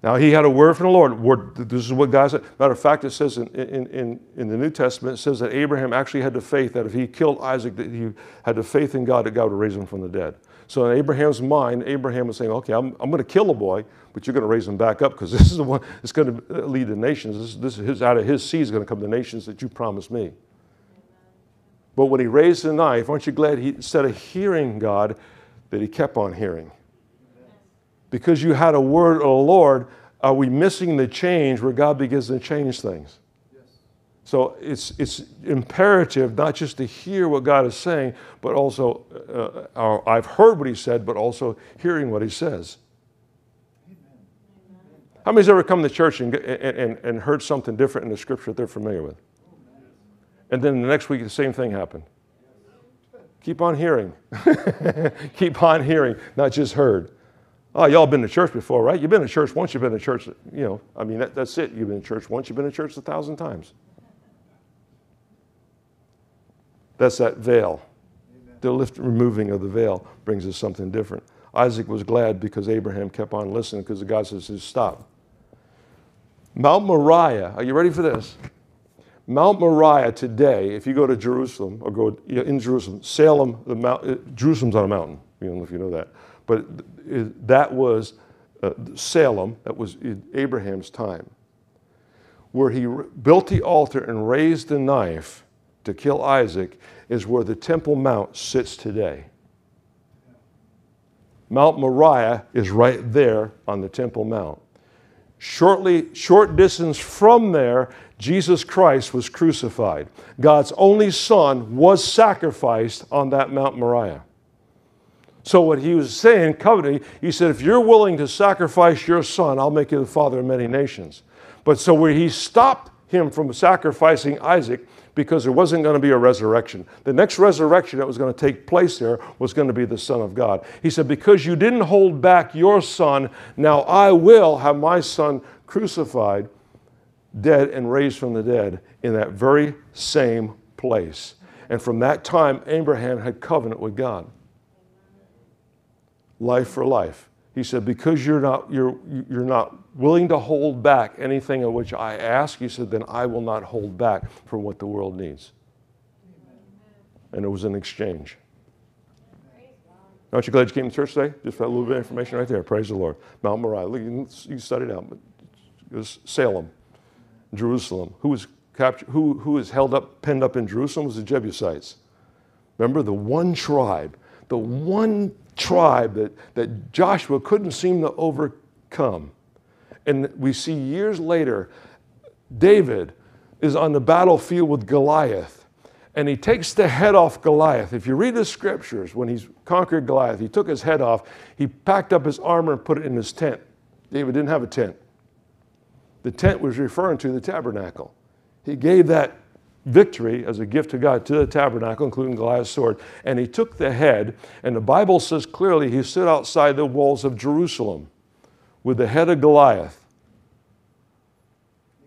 Now, he had a word from the Lord. This is what God said. Matter of fact, it says in, in, in, in, the New Testament, it says that Abraham actually had the faith that if he killed Isaac, that he had the faith in God that God would raise him from the dead. So in Abraham's mind, Abraham was saying, okay, I'm, I'm going to kill a boy, but you're going to raise him back up because this is the one that's going to lead the nations. This, this is his, out of his seed is going to come the nations that you promised me. But when he raised the knife, aren't you glad he, instead of hearing God, that he kept on hearing? Because you had a word of the Lord, are we missing the change where God begins to change things? So it's, it's imperative not just to hear what God is saying, but also, uh, I've heard what He said, but also hearing what He says. How many's ever come to church and, and, and heard something different in the scripture that they're familiar with? And then the next week, the same thing happened. Keep on hearing. Keep on hearing, not just heard. Oh, y'all been to church before, right? You've been to church once, you've been to church, you know, I mean, that, that's it. You've been to church once, you've been to church a thousand times. That's that veil. Amen. The lift, removing of the veil brings us something different. Isaac was glad because Abraham kept on listening because the God says, stop. Mount Moriah, are you ready for this? Mount Moriah today, if you go to Jerusalem or go in Jerusalem, Salem, the mount, uh, Jerusalem's on a mountain. You don't know if you know that. But that was uh, Salem, that was in Abraham's time, where he built the altar and raised the knife to kill Isaac, is where the Temple Mount sits today. Mount Moriah is right there on the Temple Mount. Shortly, short distance from there, Jesus Christ was crucified. God's only Son was sacrificed on that Mount Moriah. So, what he was saying, covenant, he said, if you're willing to sacrifice your son, I'll make you the father of many nations. But so, where he stopped him from sacrificing Isaac, because there wasn't going to be a resurrection. The next resurrection that was going to take place there was going to be the Son of God. He said, Because you didn't hold back your son, now I will have my son crucified, dead, and raised from the dead in that very same place. And from that time, Abraham had covenant with God life for life. He said, because you're not, you're, you're not willing to hold back anything of which I ask, he said, then I will not hold back from what the world needs. And it was an exchange. Aren't you glad you came to church today? Just that little bit of information right there. Praise the Lord. Mount Moriah. Look, you, you studied out. It was Salem, Jerusalem. Who was captured? Who, who was held up, penned up in Jerusalem? Was the Jebusites. Remember the one tribe, the one tribe that, that Joshua couldn't seem to overcome. And we see years later, David is on the battlefield with Goliath, and he takes the head off Goliath. If you read the scriptures, when he's conquered Goliath, he took his head off, he packed up his armor and put it in his tent. David didn't have a tent. The tent was referring to the tabernacle. He gave that victory as a gift to God to the tabernacle, including Goliath's sword. And he took the head, and the Bible says clearly he stood outside the walls of Jerusalem with the head of Goliath.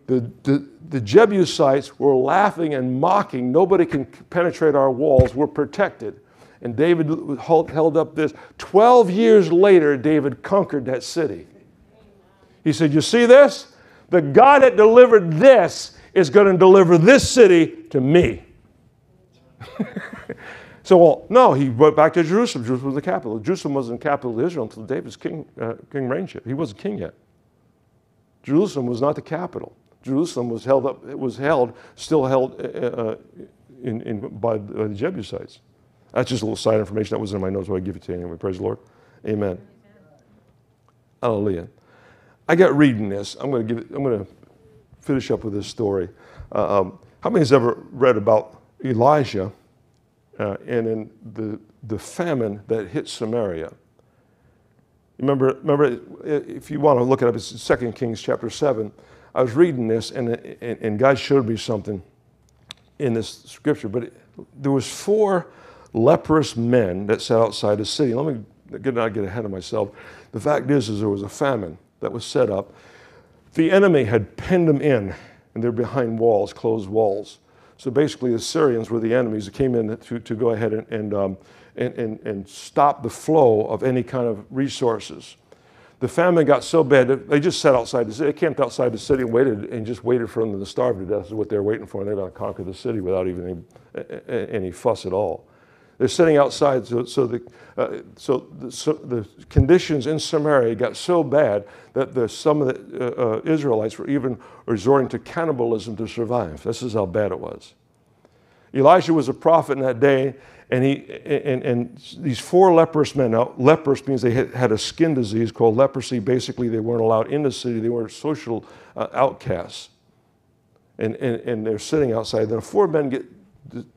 The, the, the Jebusites were laughing and mocking. Nobody can penetrate our walls. We're protected. And David held up this. Twelve years later, David conquered that city. He said, You see this? The God that delivered this is going to deliver this city to me. so, well, no, he went back to Jerusalem. Jerusalem was the capital. Jerusalem wasn't the capital of Israel until David's king, uh, king reignship. He wasn't king yet. Jerusalem was not the capital. Jerusalem was held up, it was held, still held uh, uh in, in, by the Jebusites. That's just a little side information that was in my notes, so I give it to you anyway. Praise the Lord. Amen. Hallelujah. I got reading this. I'm going to give it, I'm going to finish up with this story. Uh, um, how many has ever read about Elijah uh, and in the, the famine that hit Samaria? Remember, remember, if you want to look it up, it's 2 Kings chapter 7. I was reading this, and, and, and God showed me something in this scripture. But it, there was four leprous men that sat outside the city. Let me get, not get ahead of myself. The fact is, is there was a famine that was set up. The enemy had penned them in, and they're behind walls, closed walls. So basically, the Syrians were the enemies that came in to, to go ahead and, and, um, and, and, and stop the flow of any kind of resources the famine got so bad that they just sat outside the city. They camped outside the city and waited and just waited for them to starve to death. Is what they're waiting for, and they're going to conquer the city without even any, any fuss at all. They're sitting outside, so, so, the, uh, so, the, so the conditions in Samaria got so bad that the, some of the uh, uh, Israelites were even resorting to cannibalism to survive. This is how bad it was. Elijah was a prophet in that day, and, he, and, and these four leprous men, now leprous means they had a skin disease called leprosy. Basically, they weren't allowed in the city, they were social uh, outcasts. And, and, and they're sitting outside. Then four men get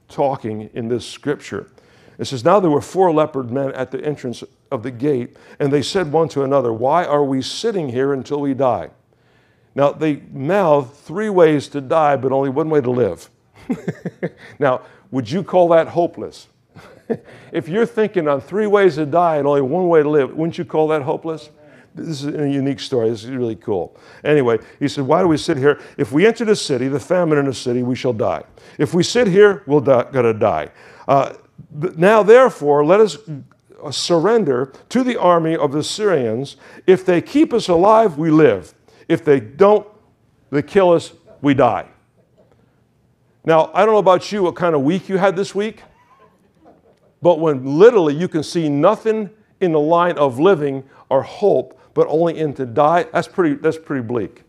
talking in this scripture. It says, Now there were four leopard men at the entrance of the gate, and they said one to another, Why are we sitting here until we die? Now, they mouth three ways to die, but only one way to live. now, would you call that hopeless? if you're thinking on three ways to die and only one way to live, wouldn't you call that hopeless? This is a unique story. This is really cool. Anyway, he said, Why do we sit here? If we enter the city, the famine in the city, we shall die. If we sit here, we're going to die. Uh, now, therefore, let us uh, surrender to the army of the Syrians. If they keep us alive, we live. If they don't, they kill us, we die. Now, I don't know about you, what kind of week you had this week. But when literally you can see nothing in the line of living or hope, but only in to die, that's pretty, that's pretty bleak.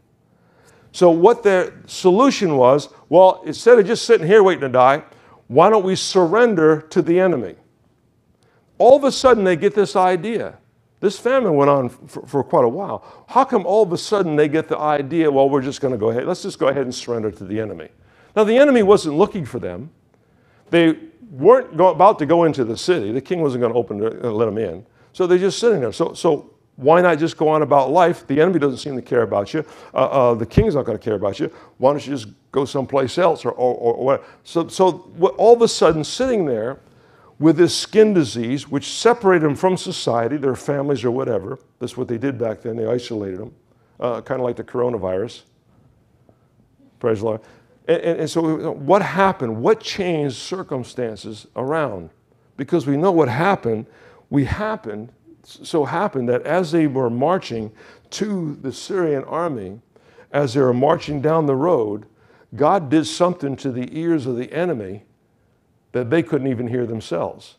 So, what their solution was well, instead of just sitting here waiting to die, why don't we surrender to the enemy? All of a sudden, they get this idea. This famine went on for, for, quite a while. How come all of a sudden they get the idea, well, we're just going to go ahead, let's just go ahead and surrender to the enemy? Now, the enemy wasn't looking for them. They weren't go, about to go into the city. The king wasn't going to open and let them in. So they're just sitting there. So, so why not just go on about life? The enemy doesn't seem to care about you. Uh, uh, the king's not going to care about you. Why don't you just go someplace else or, or, or what? So, so all of a sudden, sitting there with this skin disease, which separated them from society, their families or whatever. That's what they did back then. They isolated them, uh, kind of like the coronavirus. Praise the Lord. And, and, and, so, what happened? What changed circumstances around? Because we know what happened. We happened, so happened that as they were marching to the Syrian army, as they were marching down the road, God did something to the ears of the enemy that they couldn't even hear themselves.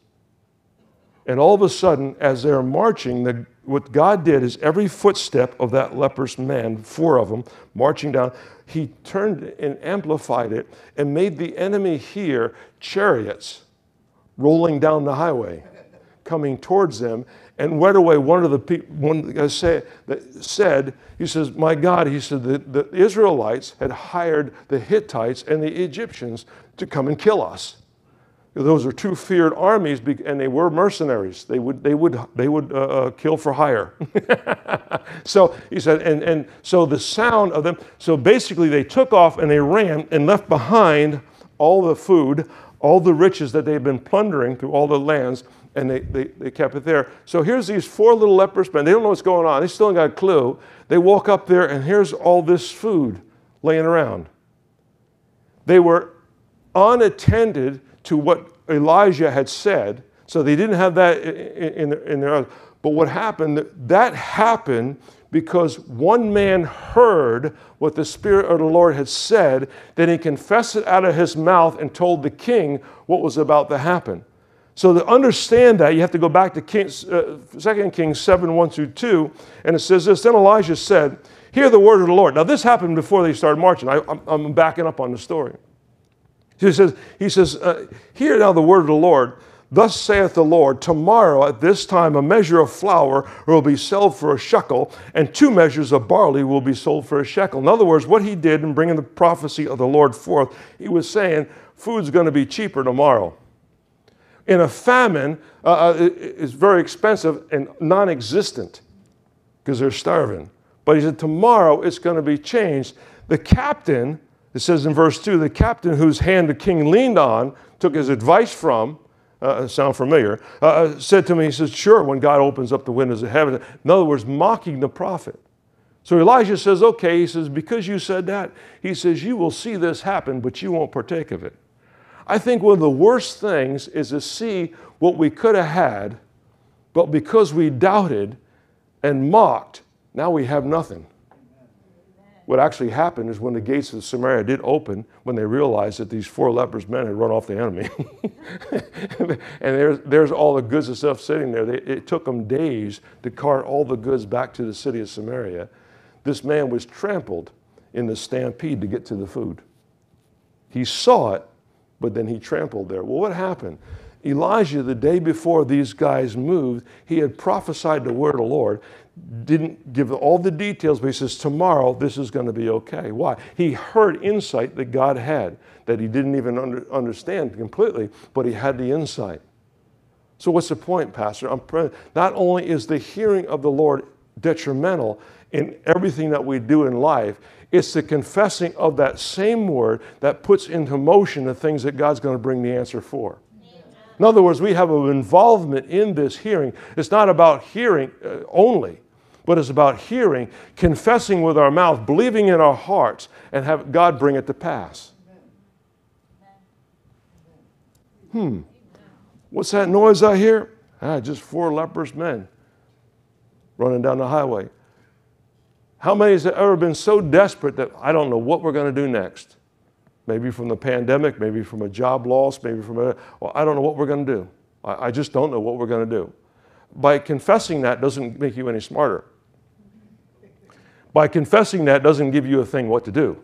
And all of a sudden, as they're marching, the, what God did is every footstep of that leprous man, four of them, marching down, he turned and amplified it and made the enemy hear chariots rolling down the highway, coming towards them. And right away, one of the people, one guy say, that said, he says, My God, he said, the, the Israelites had hired the Hittites and the Egyptians to come and kill us. those are two feared armies, and they were mercenaries. They would, they would, they would uh, uh, kill for hire. so he said, and, and so the sound of them, so basically they took off and they ran and left behind all the food, all the riches that they'd been plundering through all the lands, and they, they, they kept it there. So here's these four little leprous men. They don't know what's going on. They still got a clue. They walk up there, and here's all this food laying around. They were unattended to what Elijah had said. So they didn't have that in, in, in their. But what happened, that happened because one man heard what the Spirit of the Lord had said, then he confessed it out of his mouth and told the king what was about to happen. So to understand that, you have to go back to King, uh, 2 Kings 7 1 through 2, and it says this Then Elijah said, Hear the word of the Lord. Now, this happened before they started marching. I, am backing up on the story. He says, he says uh, Hear now the word of the Lord. Thus saith the Lord, tomorrow at this time a measure of flour will be sold for a shekel, and two measures of barley will be sold for a shekel. In other words, what he did in bringing the prophecy of the Lord forth, he was saying, food's going to be cheaper tomorrow. In a famine, uh, uh it's very expensive and non existent because they're starving. But he said, tomorrow it's going to be changed. The captain, it says in verse 2, the captain whose hand the king leaned on, took his advice from, uh, sound familiar, uh, uh, said to me, he says, Sure, when God opens up the windows of heaven. In other words, mocking the prophet. So Elijah says, Okay, he says, because you said that, he says, You will see this happen, but you won't partake of it. I think one of the worst things is to see what we could have had, but because we doubted and mocked, now we have nothing. What actually happened is when the gates of Samaria did open, when they realized that these four lepers men had run off the enemy, and there's, there's all the goods and stuff sitting there. They, it took them days to cart all the goods back to the city of Samaria. This man was trampled in the stampede to get to the food. He saw it, but then he trampled there. Well, what happened? Elijah, the day before these guys moved, he had prophesied the word of the Lord didn't give all the details, but he says, Tomorrow this is going to be okay. Why? He heard insight that God had that he didn't even under, understand completely, but he had the insight. So, what's the point, Pastor? Not only is the hearing of the Lord detrimental in everything that we do in life, it's the confessing of that same word that puts into motion the things that God's going to bring the answer for. In other words, we have an involvement in this hearing. It's not about hearing uh, only, but it's about hearing, confessing with our mouth, believing in our hearts, and have God bring it to pass. Hmm. What's that noise I hear? Ah, just four leprous men running down the highway. How many has ever been so desperate that I don't know what we're going to do next? Maybe from the pandemic, maybe from a job loss, maybe from a, well, I don't know what we're going to do. I, I just don't know what we're going to do. By confessing that doesn't make you any smarter by confessing that doesn't give you a thing what to do.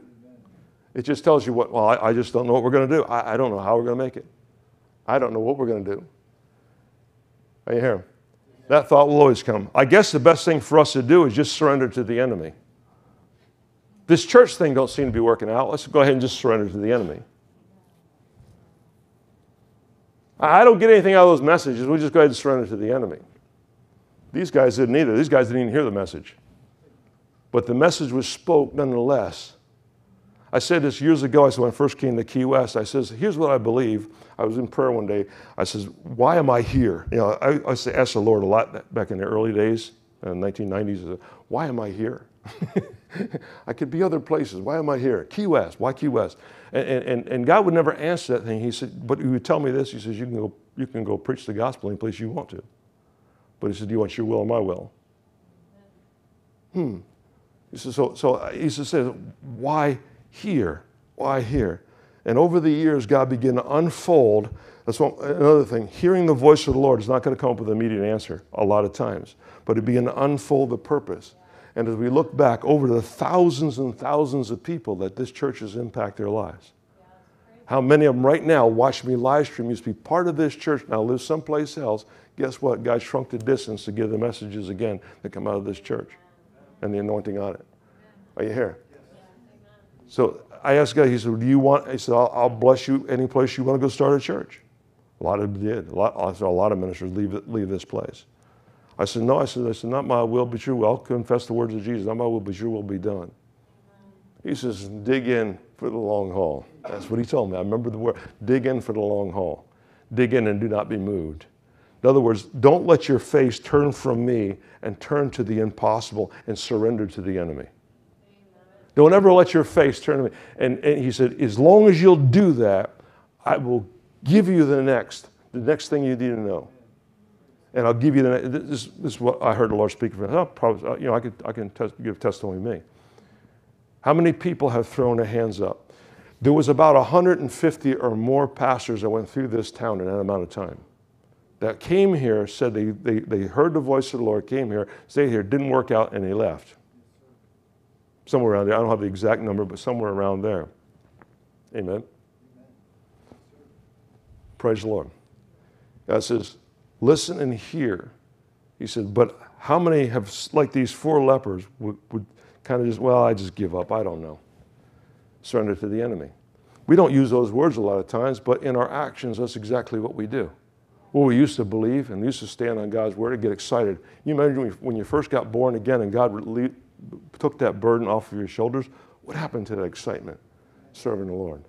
It just tells you what, well, I, I just don't know what we're going to do. I, I, don't know how we're going to make it. I don't know what we're going to do. Are you here? That thought will always come. I guess the best thing for us to do is just surrender to the enemy. This church thing don't seem to be working out. Let's go ahead and just surrender to the enemy. I don't get anything out of those messages. We just go ahead and surrender to the enemy. These guys didn't either. These guys didn't even hear the message but the message was spoke nonetheless. I said this years ago. I said when I first came to Key West, I says, here's what I believe. I was in prayer one day. I says, why am I here? You know, I, I used to ask the Lord a lot back in the early days, in the 1990s. Why am I here? I could be other places. Why am I here? Key West. Why Key West? And, and, and God would never answer that thing. He said, but he would tell me this. He says, you can go, you can go preach the gospel any place you want to. But he said, do you want your will or my will? Hmm. He says, so, so he says, why here? Why here? And over the years, God began to unfold. That's one, another thing. Hearing the voice of the Lord is not going to come up with an immediate answer a lot of times, but it began to unfold the purpose. And as we look back over the thousands and thousands of people that this church has impacted their lives, how many of them right now watch me live stream, used to be part of this church, now live someplace else. Guess what? God shrunk the distance to give the messages again that come out of this church and the anointing on it. Are you here? So I asked God, he said, Do you want? He said, I'll, I'll bless you any place you want to go start a church. A lot of them did. A lot, I saw a lot of ministers leave, leave this place. I said, No, I said, I said, not my will, but your will. I'll confess the words of Jesus. Not my will, but your will be done. He says, dig in for the long haul. That's what he told me. I remember the word, dig in for the long haul. Dig in and do not be moved. In other words, don't let your face turn from me and turn to the impossible and surrender to the enemy. Don't ever let your face turn to me. And, and he said, as long as you'll do that, I will give you the next, the next thing you need to know. And I'll give you the, this, this is what I heard the Lord speak for. Oh, probably, uh, you know, I, could, I can test, give testimony to me. How many people have thrown their hands up? There was about 150 or more pastors that went through this town in that amount of time that came here, said they, they, they heard the voice of the Lord, came here, stayed here, didn't work out, and they left. Somewhere around there. I don't have the exact number, but somewhere around there. Amen. Praise the Lord. God says, listen and hear. He said, but how many have, like these four lepers, would, would kind of just, well, I just give up. I don't know. Surrender to the enemy. We don't use those words a lot of times, but in our actions, that's exactly what we do. Well, we used to believe and used to stand on God's word and get excited. You imagine when you first got born again and God took that burden off of your shoulders? What happened to that excitement serving the Lord?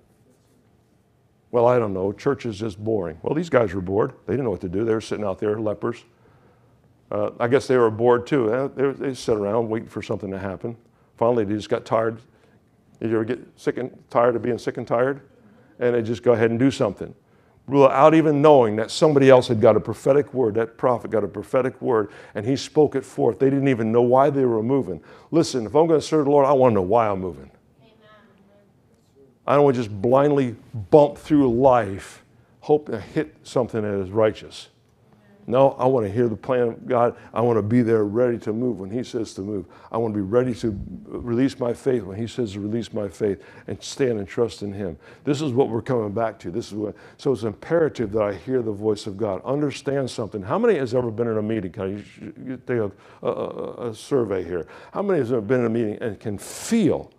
Well, I don't know. Church is just boring. Well, these guys were bored. They didn't know what to do. They were sitting out there, lepers. Uh, I guess they were bored too. They, they sat around waiting for something to happen. Finally, they just got tired. Did you ever get sick and tired of being sick and tired? And they just go ahead and do something. Without even knowing that somebody else had got a prophetic word, that prophet got a prophetic word, and he spoke it forth. They didn't even know why they were moving. Listen, if I'm going to serve the Lord, I want to know why I'm moving. I don't want to just blindly bump through life, hope to hit something that is righteous. No, I want to hear the plan of God. I want to be there ready to move when He says to move. I want to be ready to release my faith when He says to release my faith and stand and trust in Him. This is what we're coming back to. This is what, so it's imperative that I hear the voice of God. Understand something. How many has ever been in a meeting? Can you take a, a, a survey here? How many has ever been in a meeting and can feel,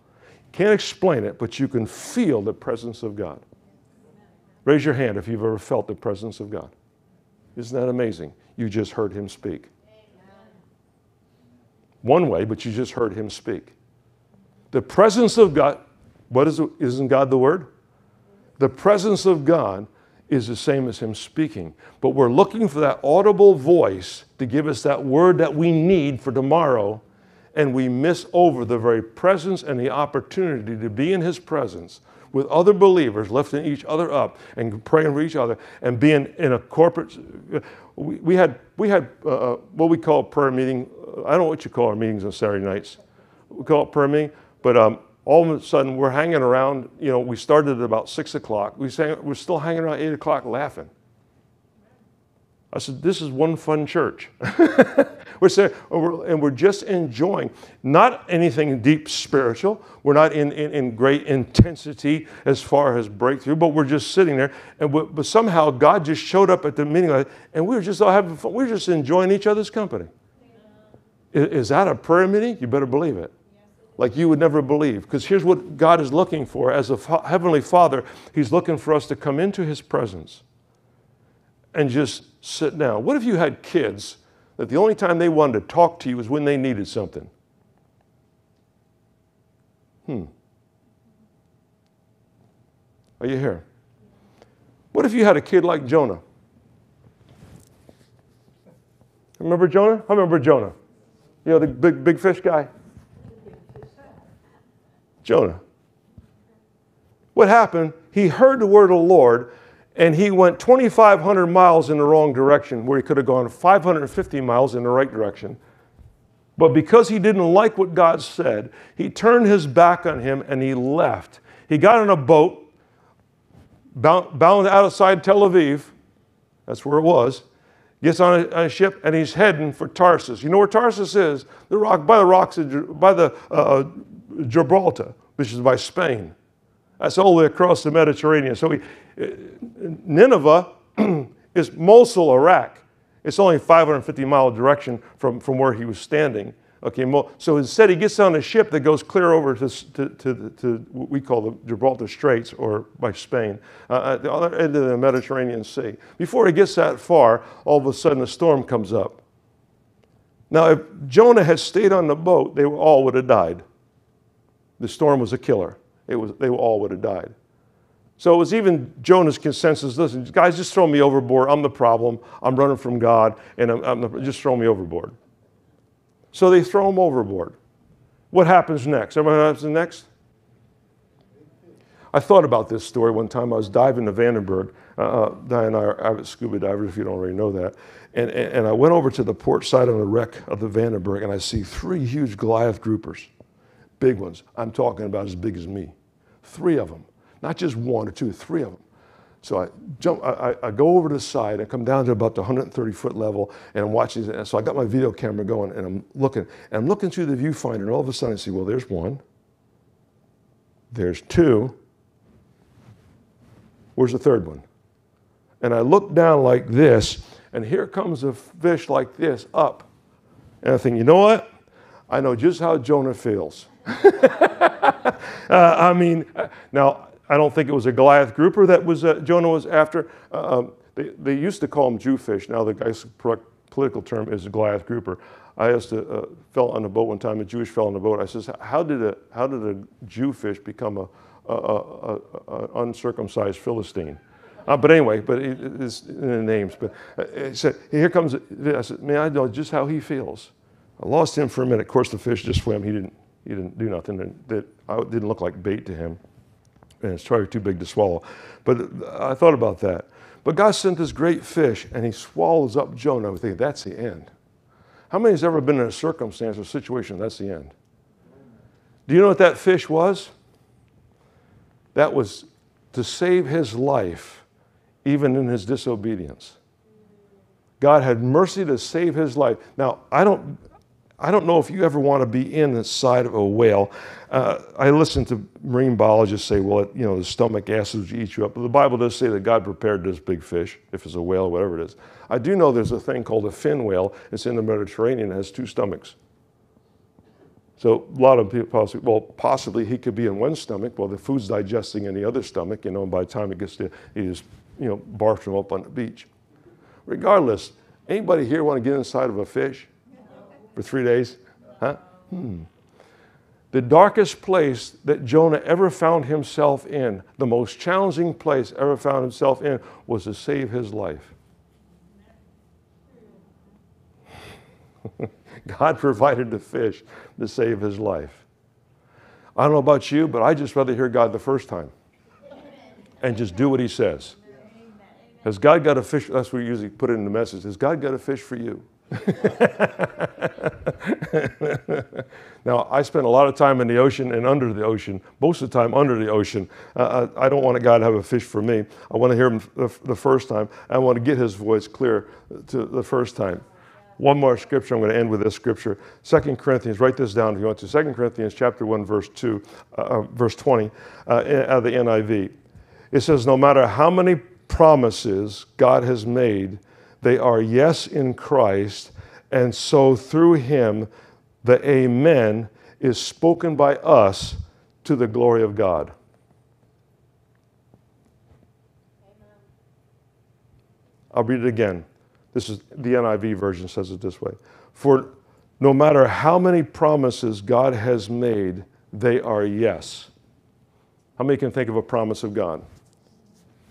can't explain it, but you can feel the presence of God? Raise your hand if you've ever felt the presence of God. Isn't that amazing? You just heard him speak. Amen. One way, but you just heard him speak. The presence of God, what is, isn't God the Word? The presence of God is the same as him speaking. But we're looking for that audible voice to give us that word that we need for tomorrow, and we miss over the very presence and the opportunity to be in his presence with other believers, lifting each other up and praying for each other and being in a corporate. We, we had, we had uh, uh what we call prayer meeting. I don't know what you call our meetings on Saturday nights. We call it prayer meeting, but um, all of a sudden we're hanging around. You know, we started at about six o'clock. We sang, we're still hanging around eight o'clock laughing. I said, This is one fun church. we're saying, oh, and we're just enjoying not anything deep spiritual. We're not in, in, in great intensity as far as breakthrough, but we're just sitting there. And we, but somehow God just showed up at the meeting, and we were just all having fun. We were just enjoying each other's company. Is, is that a prayer meeting? You better believe it like you would never believe. Because here's what God is looking for as a heavenly Father He's looking for us to come into His presence and just sit down. What if you had kids that the only time they wanted to talk to you was when they needed something? Hmm. Are you here? What if you had a kid like Jonah? Remember Jonah? I remember Jonah. You know, the big, big fish guy? Jonah. What happened? He heard the word of the Lord and he went 2,500 miles in the wrong direction where he could have gone 550 miles in the right direction. But because he didn't like what God said, he turned his back on him and he left. He got on a boat bound, bound outside Tel Aviv. That's where it was. Gets on a, a, ship and he's heading for Tarsus. You know where Tarsus is? The rock by the rocks of, by the uh, Gibraltar, which is by Spain. That's all the way across the Mediterranean. So he, Nineveh is Mosul, Iraq. It's only 550 mile direction from, from where he was standing. Okay, so instead he gets on a ship that goes clear over to, to, to, to what we call the Gibraltar Straits or by Spain, uh, at the other end of the Mediterranean Sea. Before he gets that far, all of a sudden a storm comes up. Now, if Jonah had stayed on the boat, they all would have died. The storm was a killer. It was, they all would have died. So it was even Jonah's consensus listen, guys, just throw me overboard. I'm the problem. I'm running from God, and I'm, I'm just throw me overboard. So they throw him overboard. What happens next? Everyone happens next? I thought about this story one time. I was diving to Vandenberg. Uh, uh, Diane and I are avid scuba divers, if you don't already know that. And, and, and I went over to the port side on the wreck of the Vandenberg, and I see three huge Goliath groupers, big ones. I'm talking about as big as me. Three of them, not just one or two, three of them. So I jump, I, I, go over to the side and come down to about the 130 foot level and I'm watching. So I got my video camera going and I'm looking. And I'm looking through the viewfinder and all of a sudden I see, well, there's one. There's two. Where's the third one? And I look down like this and here comes a fish like this up. And I think, you know what? I know just how Jonah feels. uh, I mean, now I don't think it was a Goliath grouper that was uh, Jonah was after. Uh, um, they, they used to call them Jewfish. Now the guy's political term is Goliath grouper. I asked a fell on a boat one time, a Jewish fell on a boat. I says, how did a, how did a Jewfish become a, a, a, a uncircumcised Philistine? Uh, but anyway, but it, it's in the names. But uh, said, here comes, I said, man, I know just how he feels. I lost him for a minute. Of course, the fish just swam. He didn't, he didn't do nothing. That didn't look like bait to him and it's probably too big to swallow. But I thought about that. But God sent this great fish, and he swallows up Jonah. I think that's the end. How many has ever been in a circumstance or situation that's the end? Do you know what that fish was? That was to save his life, even in his disobedience. God had mercy to save his life. Now, I don't, I don't know if you ever want to be in the side of a whale. Uh, I listen to marine biologists say, well, it, you know, the stomach acids eat you up. But the Bible does say that God prepared this big fish, if it's a whale, whatever it is. I do know there's a thing called a fin whale. It's in the Mediterranean. It has two stomachs. So a lot of people possibly, well, possibly he could be in one stomach. Well, the food's digesting in the other stomach, you know, and by the time it gets to, he just, you know, barfs them up on the beach. Regardless, anybody here want to get inside of a fish? For three days? Huh? Hmm. The darkest place that Jonah ever found himself in, the most challenging place ever found himself in, was to save his life. God provided the fish to save his life. I don't know about you, but I just rather hear God the first time and just do what he says. Has God got a fish? That's what we usually put in the message. Has God got a fish for you? now, I spend a lot of time in the ocean and under the ocean, most of the time under the ocean. Uh, I, I, don't want a guy to have a fish for me. I want to hear him the, the first time. I want to get his voice clear to the first time. One more scripture. I'm going to end with this scripture. Second Corinthians, write this down if you want to. Second Corinthians chapter 1, verse 2, uh, uh verse 20, uh, out of the NIV. It says, No matter how many promises God has made, they are yes in Christ, and so through him, the Amen is spoken by us to the glory of God. I'll read it again. This is the NIV version says it this way. For no matter how many promises God has made, they are yes. How many can think of a promise of God?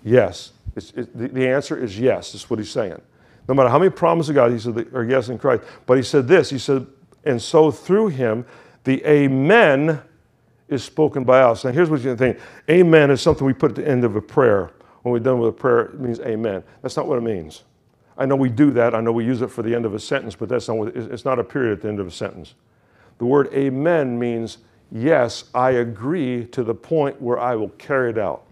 Yes. It, the, the answer is yes. That's what he's saying. No matter how many promises of God, he said, are yes in Christ. But he said this, he said, and so through him, the amen is spoken by us. Now here's what you think. Amen is something we put at the end of a prayer. When we're done with a prayer, it means amen. That's not what it means. I know we do that. I know we use it for the end of a sentence, but that's not what, it's not a period at the end of a sentence. The word amen means, yes, I agree to the point where I will carry it out.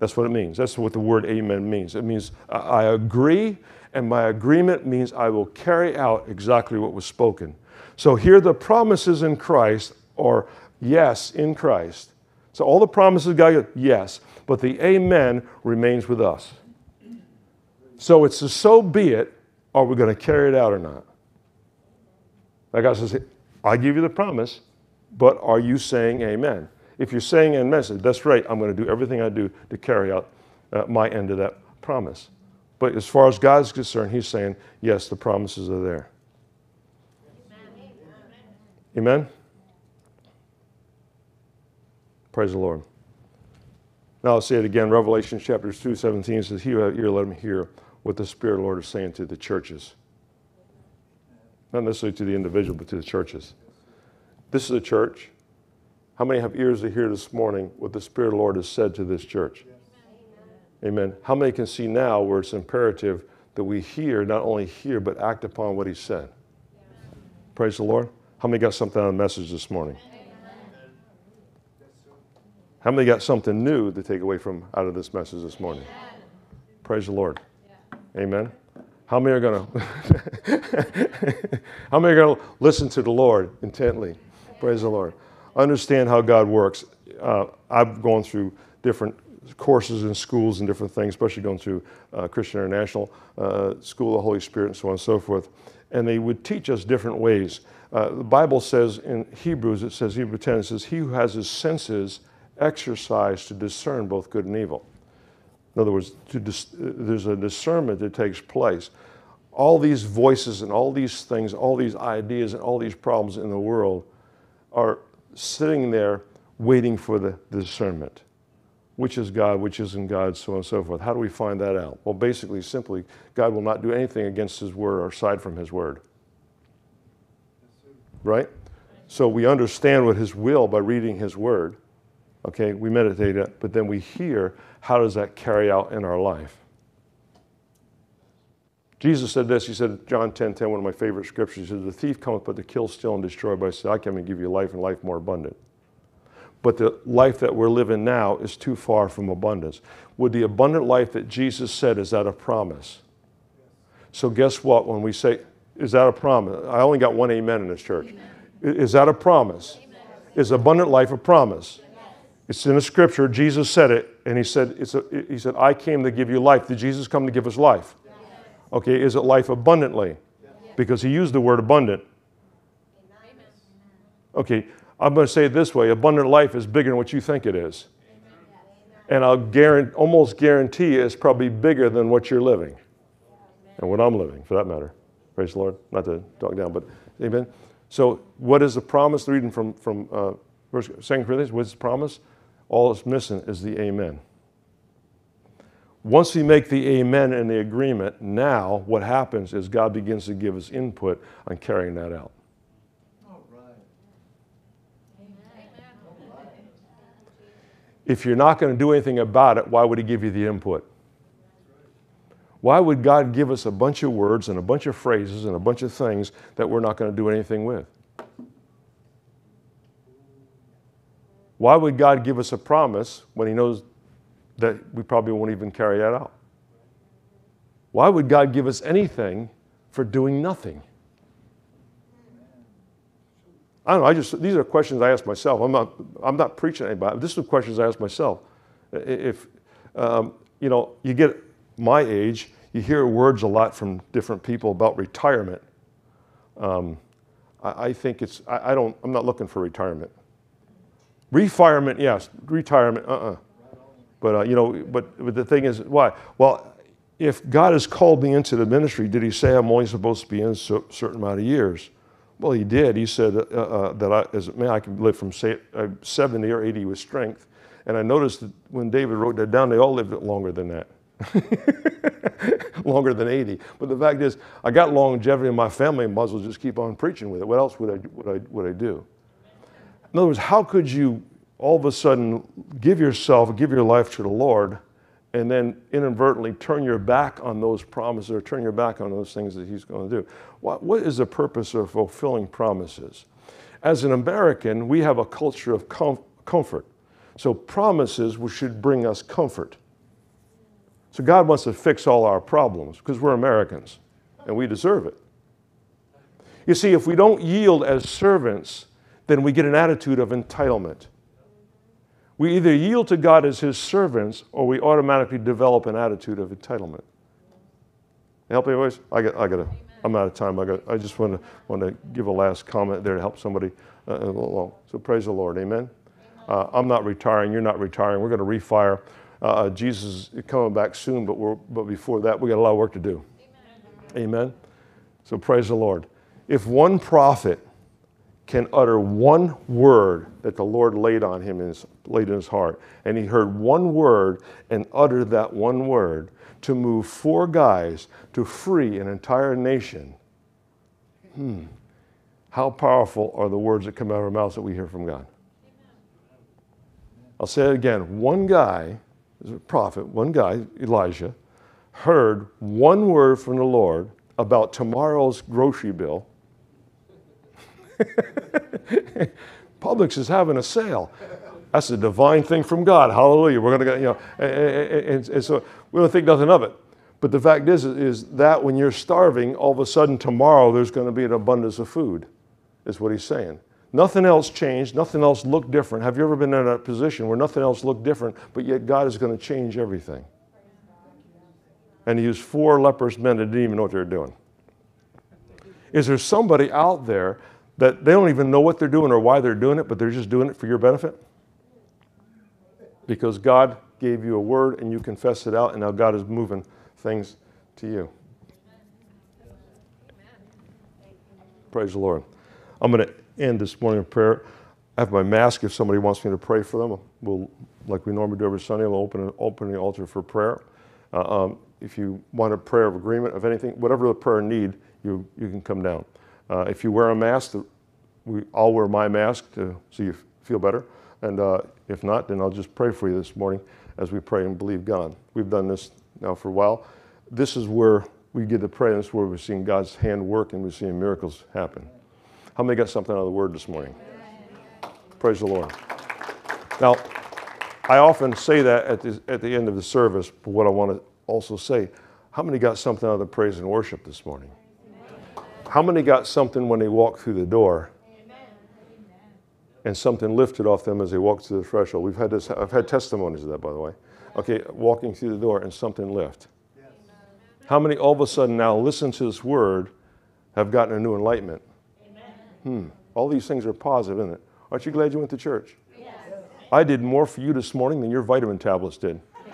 That's what it means. That's what the word amen means. It means I agree, and my agreement means I will carry out exactly what was spoken. So here the promises in Christ are yes in Christ. So all the promises God yes, but the amen remains with us. So it's so be it, are we going to carry it out or not? Like God says, I give you the promise, but are you saying amen? If you're saying amen, message, that's right, I'm going to do everything I do to carry out uh, my end of that promise. But as far as God's concerned, He's saying, yes, the promises are there. Amen? Amen? Praise the Lord. Now I'll say it again. Revelation chapter 2, 17 says, He who has ear, let him hear what the Spirit of the Lord is saying to the churches. Not necessarily to the individual, but to the churches. This is a church. How many have ears to hear this morning what the Spirit of the Lord has said to this church? Amen. Amen. How many can see now where it's imperative that we hear, not only hear, but act upon what He said? Praise the Lord. How many got something on the message this morning? How many got something new to take away from out of this message this morning? Praise the Lord. Amen. How many are going to How many are going to listen to the Lord intently? Praise the Lord. Understand how God works. Uh, I've gone through different courses in schools and different things, especially going through uh, Christian International uh, School of the Holy Spirit and so on and so forth. And they would teach us different ways. Uh, the Bible says in Hebrews, it says, Hebrew 10, it says, He who has his senses exercised to discern both good and evil. In other words, dis- there's a discernment that takes place. All these voices and all these things, all these ideas and all these problems in the world are sitting there waiting for the, discernment. Which is God, which isn't God, so on and so forth. How do we find that out? Well, basically, simply, God will not do anything against His word or aside from His word. Right? So we understand what His will by reading His word. Okay, we meditate it, but then we hear how does that carry out in our life? Jesus said this, he said, John 10 10, one of my favorite scriptures, he said, The thief cometh but to kill, steal, and destroy, but I said, I come and give you life and life more abundant. But the life that we're living now is too far from abundance. Would the abundant life that Jesus said, is that a promise? So guess what? When we say, is that a promise? I only got one amen in this church. Amen. Is that a promise? Amen. Is abundant life a promise? It's in the scripture. Jesus said it, and he said, a, he said, I came to give you life. Did Jesus come to give us life? Okay, is it life abundantly? Because he used the word abundant. Okay, I'm going to say it this way abundant life is bigger than what you think it is. And I'll guarantee, almost guarantee it's probably bigger than what you're living and what I'm living, for that matter. Praise the Lord. Not to talk down, but amen. So, what is the promise? The Reading from, from uh, verse, 2 Corinthians, what's the promise? All it's missing is the amen. Once we make the amen and the agreement, now what happens is God begins to give us input on carrying that out. If you're not going to do anything about it, why would He give you the input? Why would God give us a bunch of words and a bunch of phrases and a bunch of things that we're not going to do anything with? Why would God give us a promise when He knows that we probably won't even carry that out? Why would God give us anything for doing nothing? I don't know. I just these are questions I ask myself. I'm not I'm not preaching anybody. This are questions I ask myself. If um, you know, you get my age, you hear words a lot from different people about retirement. Um, I, I, think it's I, I don't I'm not looking for retirement. Refirement, yes. Retirement, uh-uh. But, uh, you know, but, but the thing is, why? Well, if God has called me into the ministry, did he say I'm only supposed to be in a certain amount of years? Well, he did. He said uh, uh, that I, as a man, I can live from say, uh, 70 or 80 with strength. And I noticed that when David wrote that down, they all lived longer than that. longer than 80. But the fact is, I got longevity in my family and might as well just keep on preaching with it. What else would I, would I, would I do? In other words, how could you all of a sudden give yourself, give your life to the Lord, and then inadvertently turn your back on those promises or turn your back on those things that He's going to do? What, what is the purpose of fulfilling promises? As an American, we have a culture of com- comfort. So promises should bring us comfort. So God wants to fix all our problems because we're Americans and we deserve it. You see, if we don't yield as servants, then we get an attitude of entitlement. We either yield to God as His servants or we automatically develop an attitude of entitlement. Help me, boys? I got, I got to. I'm out of time. I, got, I just want to, want to give a last comment there to help somebody uh, along. So praise the Lord. Amen. Uh, I'm not retiring. You're not retiring. We're going to refire. Uh, uh, Jesus is coming back soon, but, we're, but before that, we got a lot of work to do. Amen. Amen. So praise the Lord. If one prophet can utter one word that the Lord laid on him, his, laid in his heart, and he heard one word and uttered that one word to move four guys to free an entire nation. Hmm. How powerful are the words that come out of our mouths that we hear from God? I'll say it again. One guy, a prophet, one guy, Elijah, heard one word from the Lord about tomorrow's grocery bill Publix is having a sale. That's a divine thing from God. Hallelujah. We're going to get, you know, and, and, and, so we don't think nothing of it. But the fact is, is that when you're starving, all of a sudden tomorrow there's going to be an abundance of food, is what he's saying. Nothing else changed. Nothing else looked different. Have you ever been in a position where nothing else looked different, but yet God is going to change everything? And he used four leprous men that didn't even know what they were doing. Is there somebody out there that they don't even know what they're doing or why they're doing it, but they're just doing it for your benefit? Because God gave you a word and you confess it out, and now God is moving things to you. Praise the Lord. I'm going to end this morning with prayer. I have my mask if somebody wants me to pray for them. We'll, like we normally do every Sunday, we'll open, open the altar for prayer. Uh, um, if you want a prayer of agreement of anything, whatever the prayer need, you, you can come down. Uh, if you wear a mask, we all wear my mask to, so you feel better. And uh, if not, then I'll just pray for you this morning as we pray and believe God. We've done this now for a while. This is where we get to pray, and this is where we're seeing God's hand work and we're seeing miracles happen. How many got something out of the Word this morning? Praise the Lord. Now, I often say that at the, at the end of the service, but what I want to also say, how many got something out of the praise and worship this morning? How many got something when they walked through the door? And something lifted off them as they walked through the threshold. We've had this, I've had testimonies of that, by the way. Okay, walking through the door and something lift. How many all of a sudden now listen to this word have gotten a new enlightenment? Hmm. All these things are positive, isn't it? Aren't you glad you went to church? Yes. I did more for you this morning than your vitamin tablets did.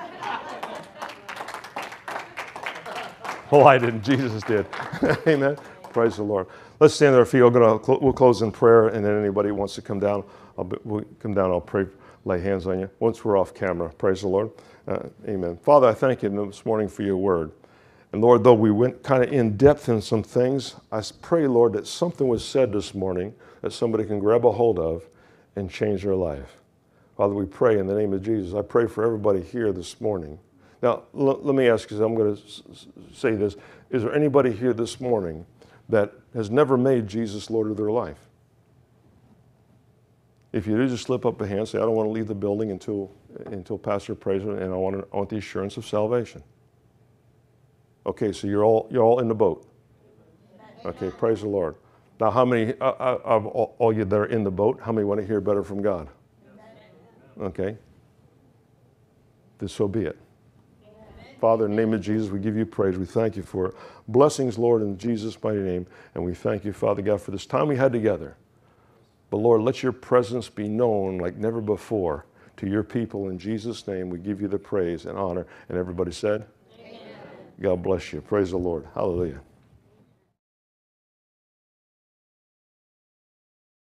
well, I didn't. Jesus did. Amen. Praise the Lord. Let's stand at our feet. We'll close in prayer, and then anybody wants to come down, I'll we'll come down. I'll pray, lay hands on you once we're off camera. Praise the Lord. Uh, amen. Father, I thank you this morning for your word. And Lord, though we went kind of in depth in some things, I pray, Lord, that something was said this morning that somebody can grab a hold of and change their life. Father, we pray in the name of Jesus. I pray for everybody here this morning. Now, l- let me ask you, I'm going to s- say this. Is there anybody here this morning that has never made Jesus Lord of their life. If you do just slip up a hand, say, I don't want to leave the building until, until Pastor prays and I want, I want the assurance of salvation. Okay, so you're all, you're all in the boat. Okay, praise the Lord. Now, how many uh, uh, of all, all you that are in the boat, how many want to hear better from God? Okay. This so be it. Father, in the name of Jesus, we give you praise. We thank you for blessings, Lord, in Jesus' mighty name. And we thank you, Father God, for this time we had together. But Lord, let your presence be known like never before to your people. In Jesus' name, we give you the praise and honor. And everybody said, Amen. God bless you. Praise the Lord. Hallelujah.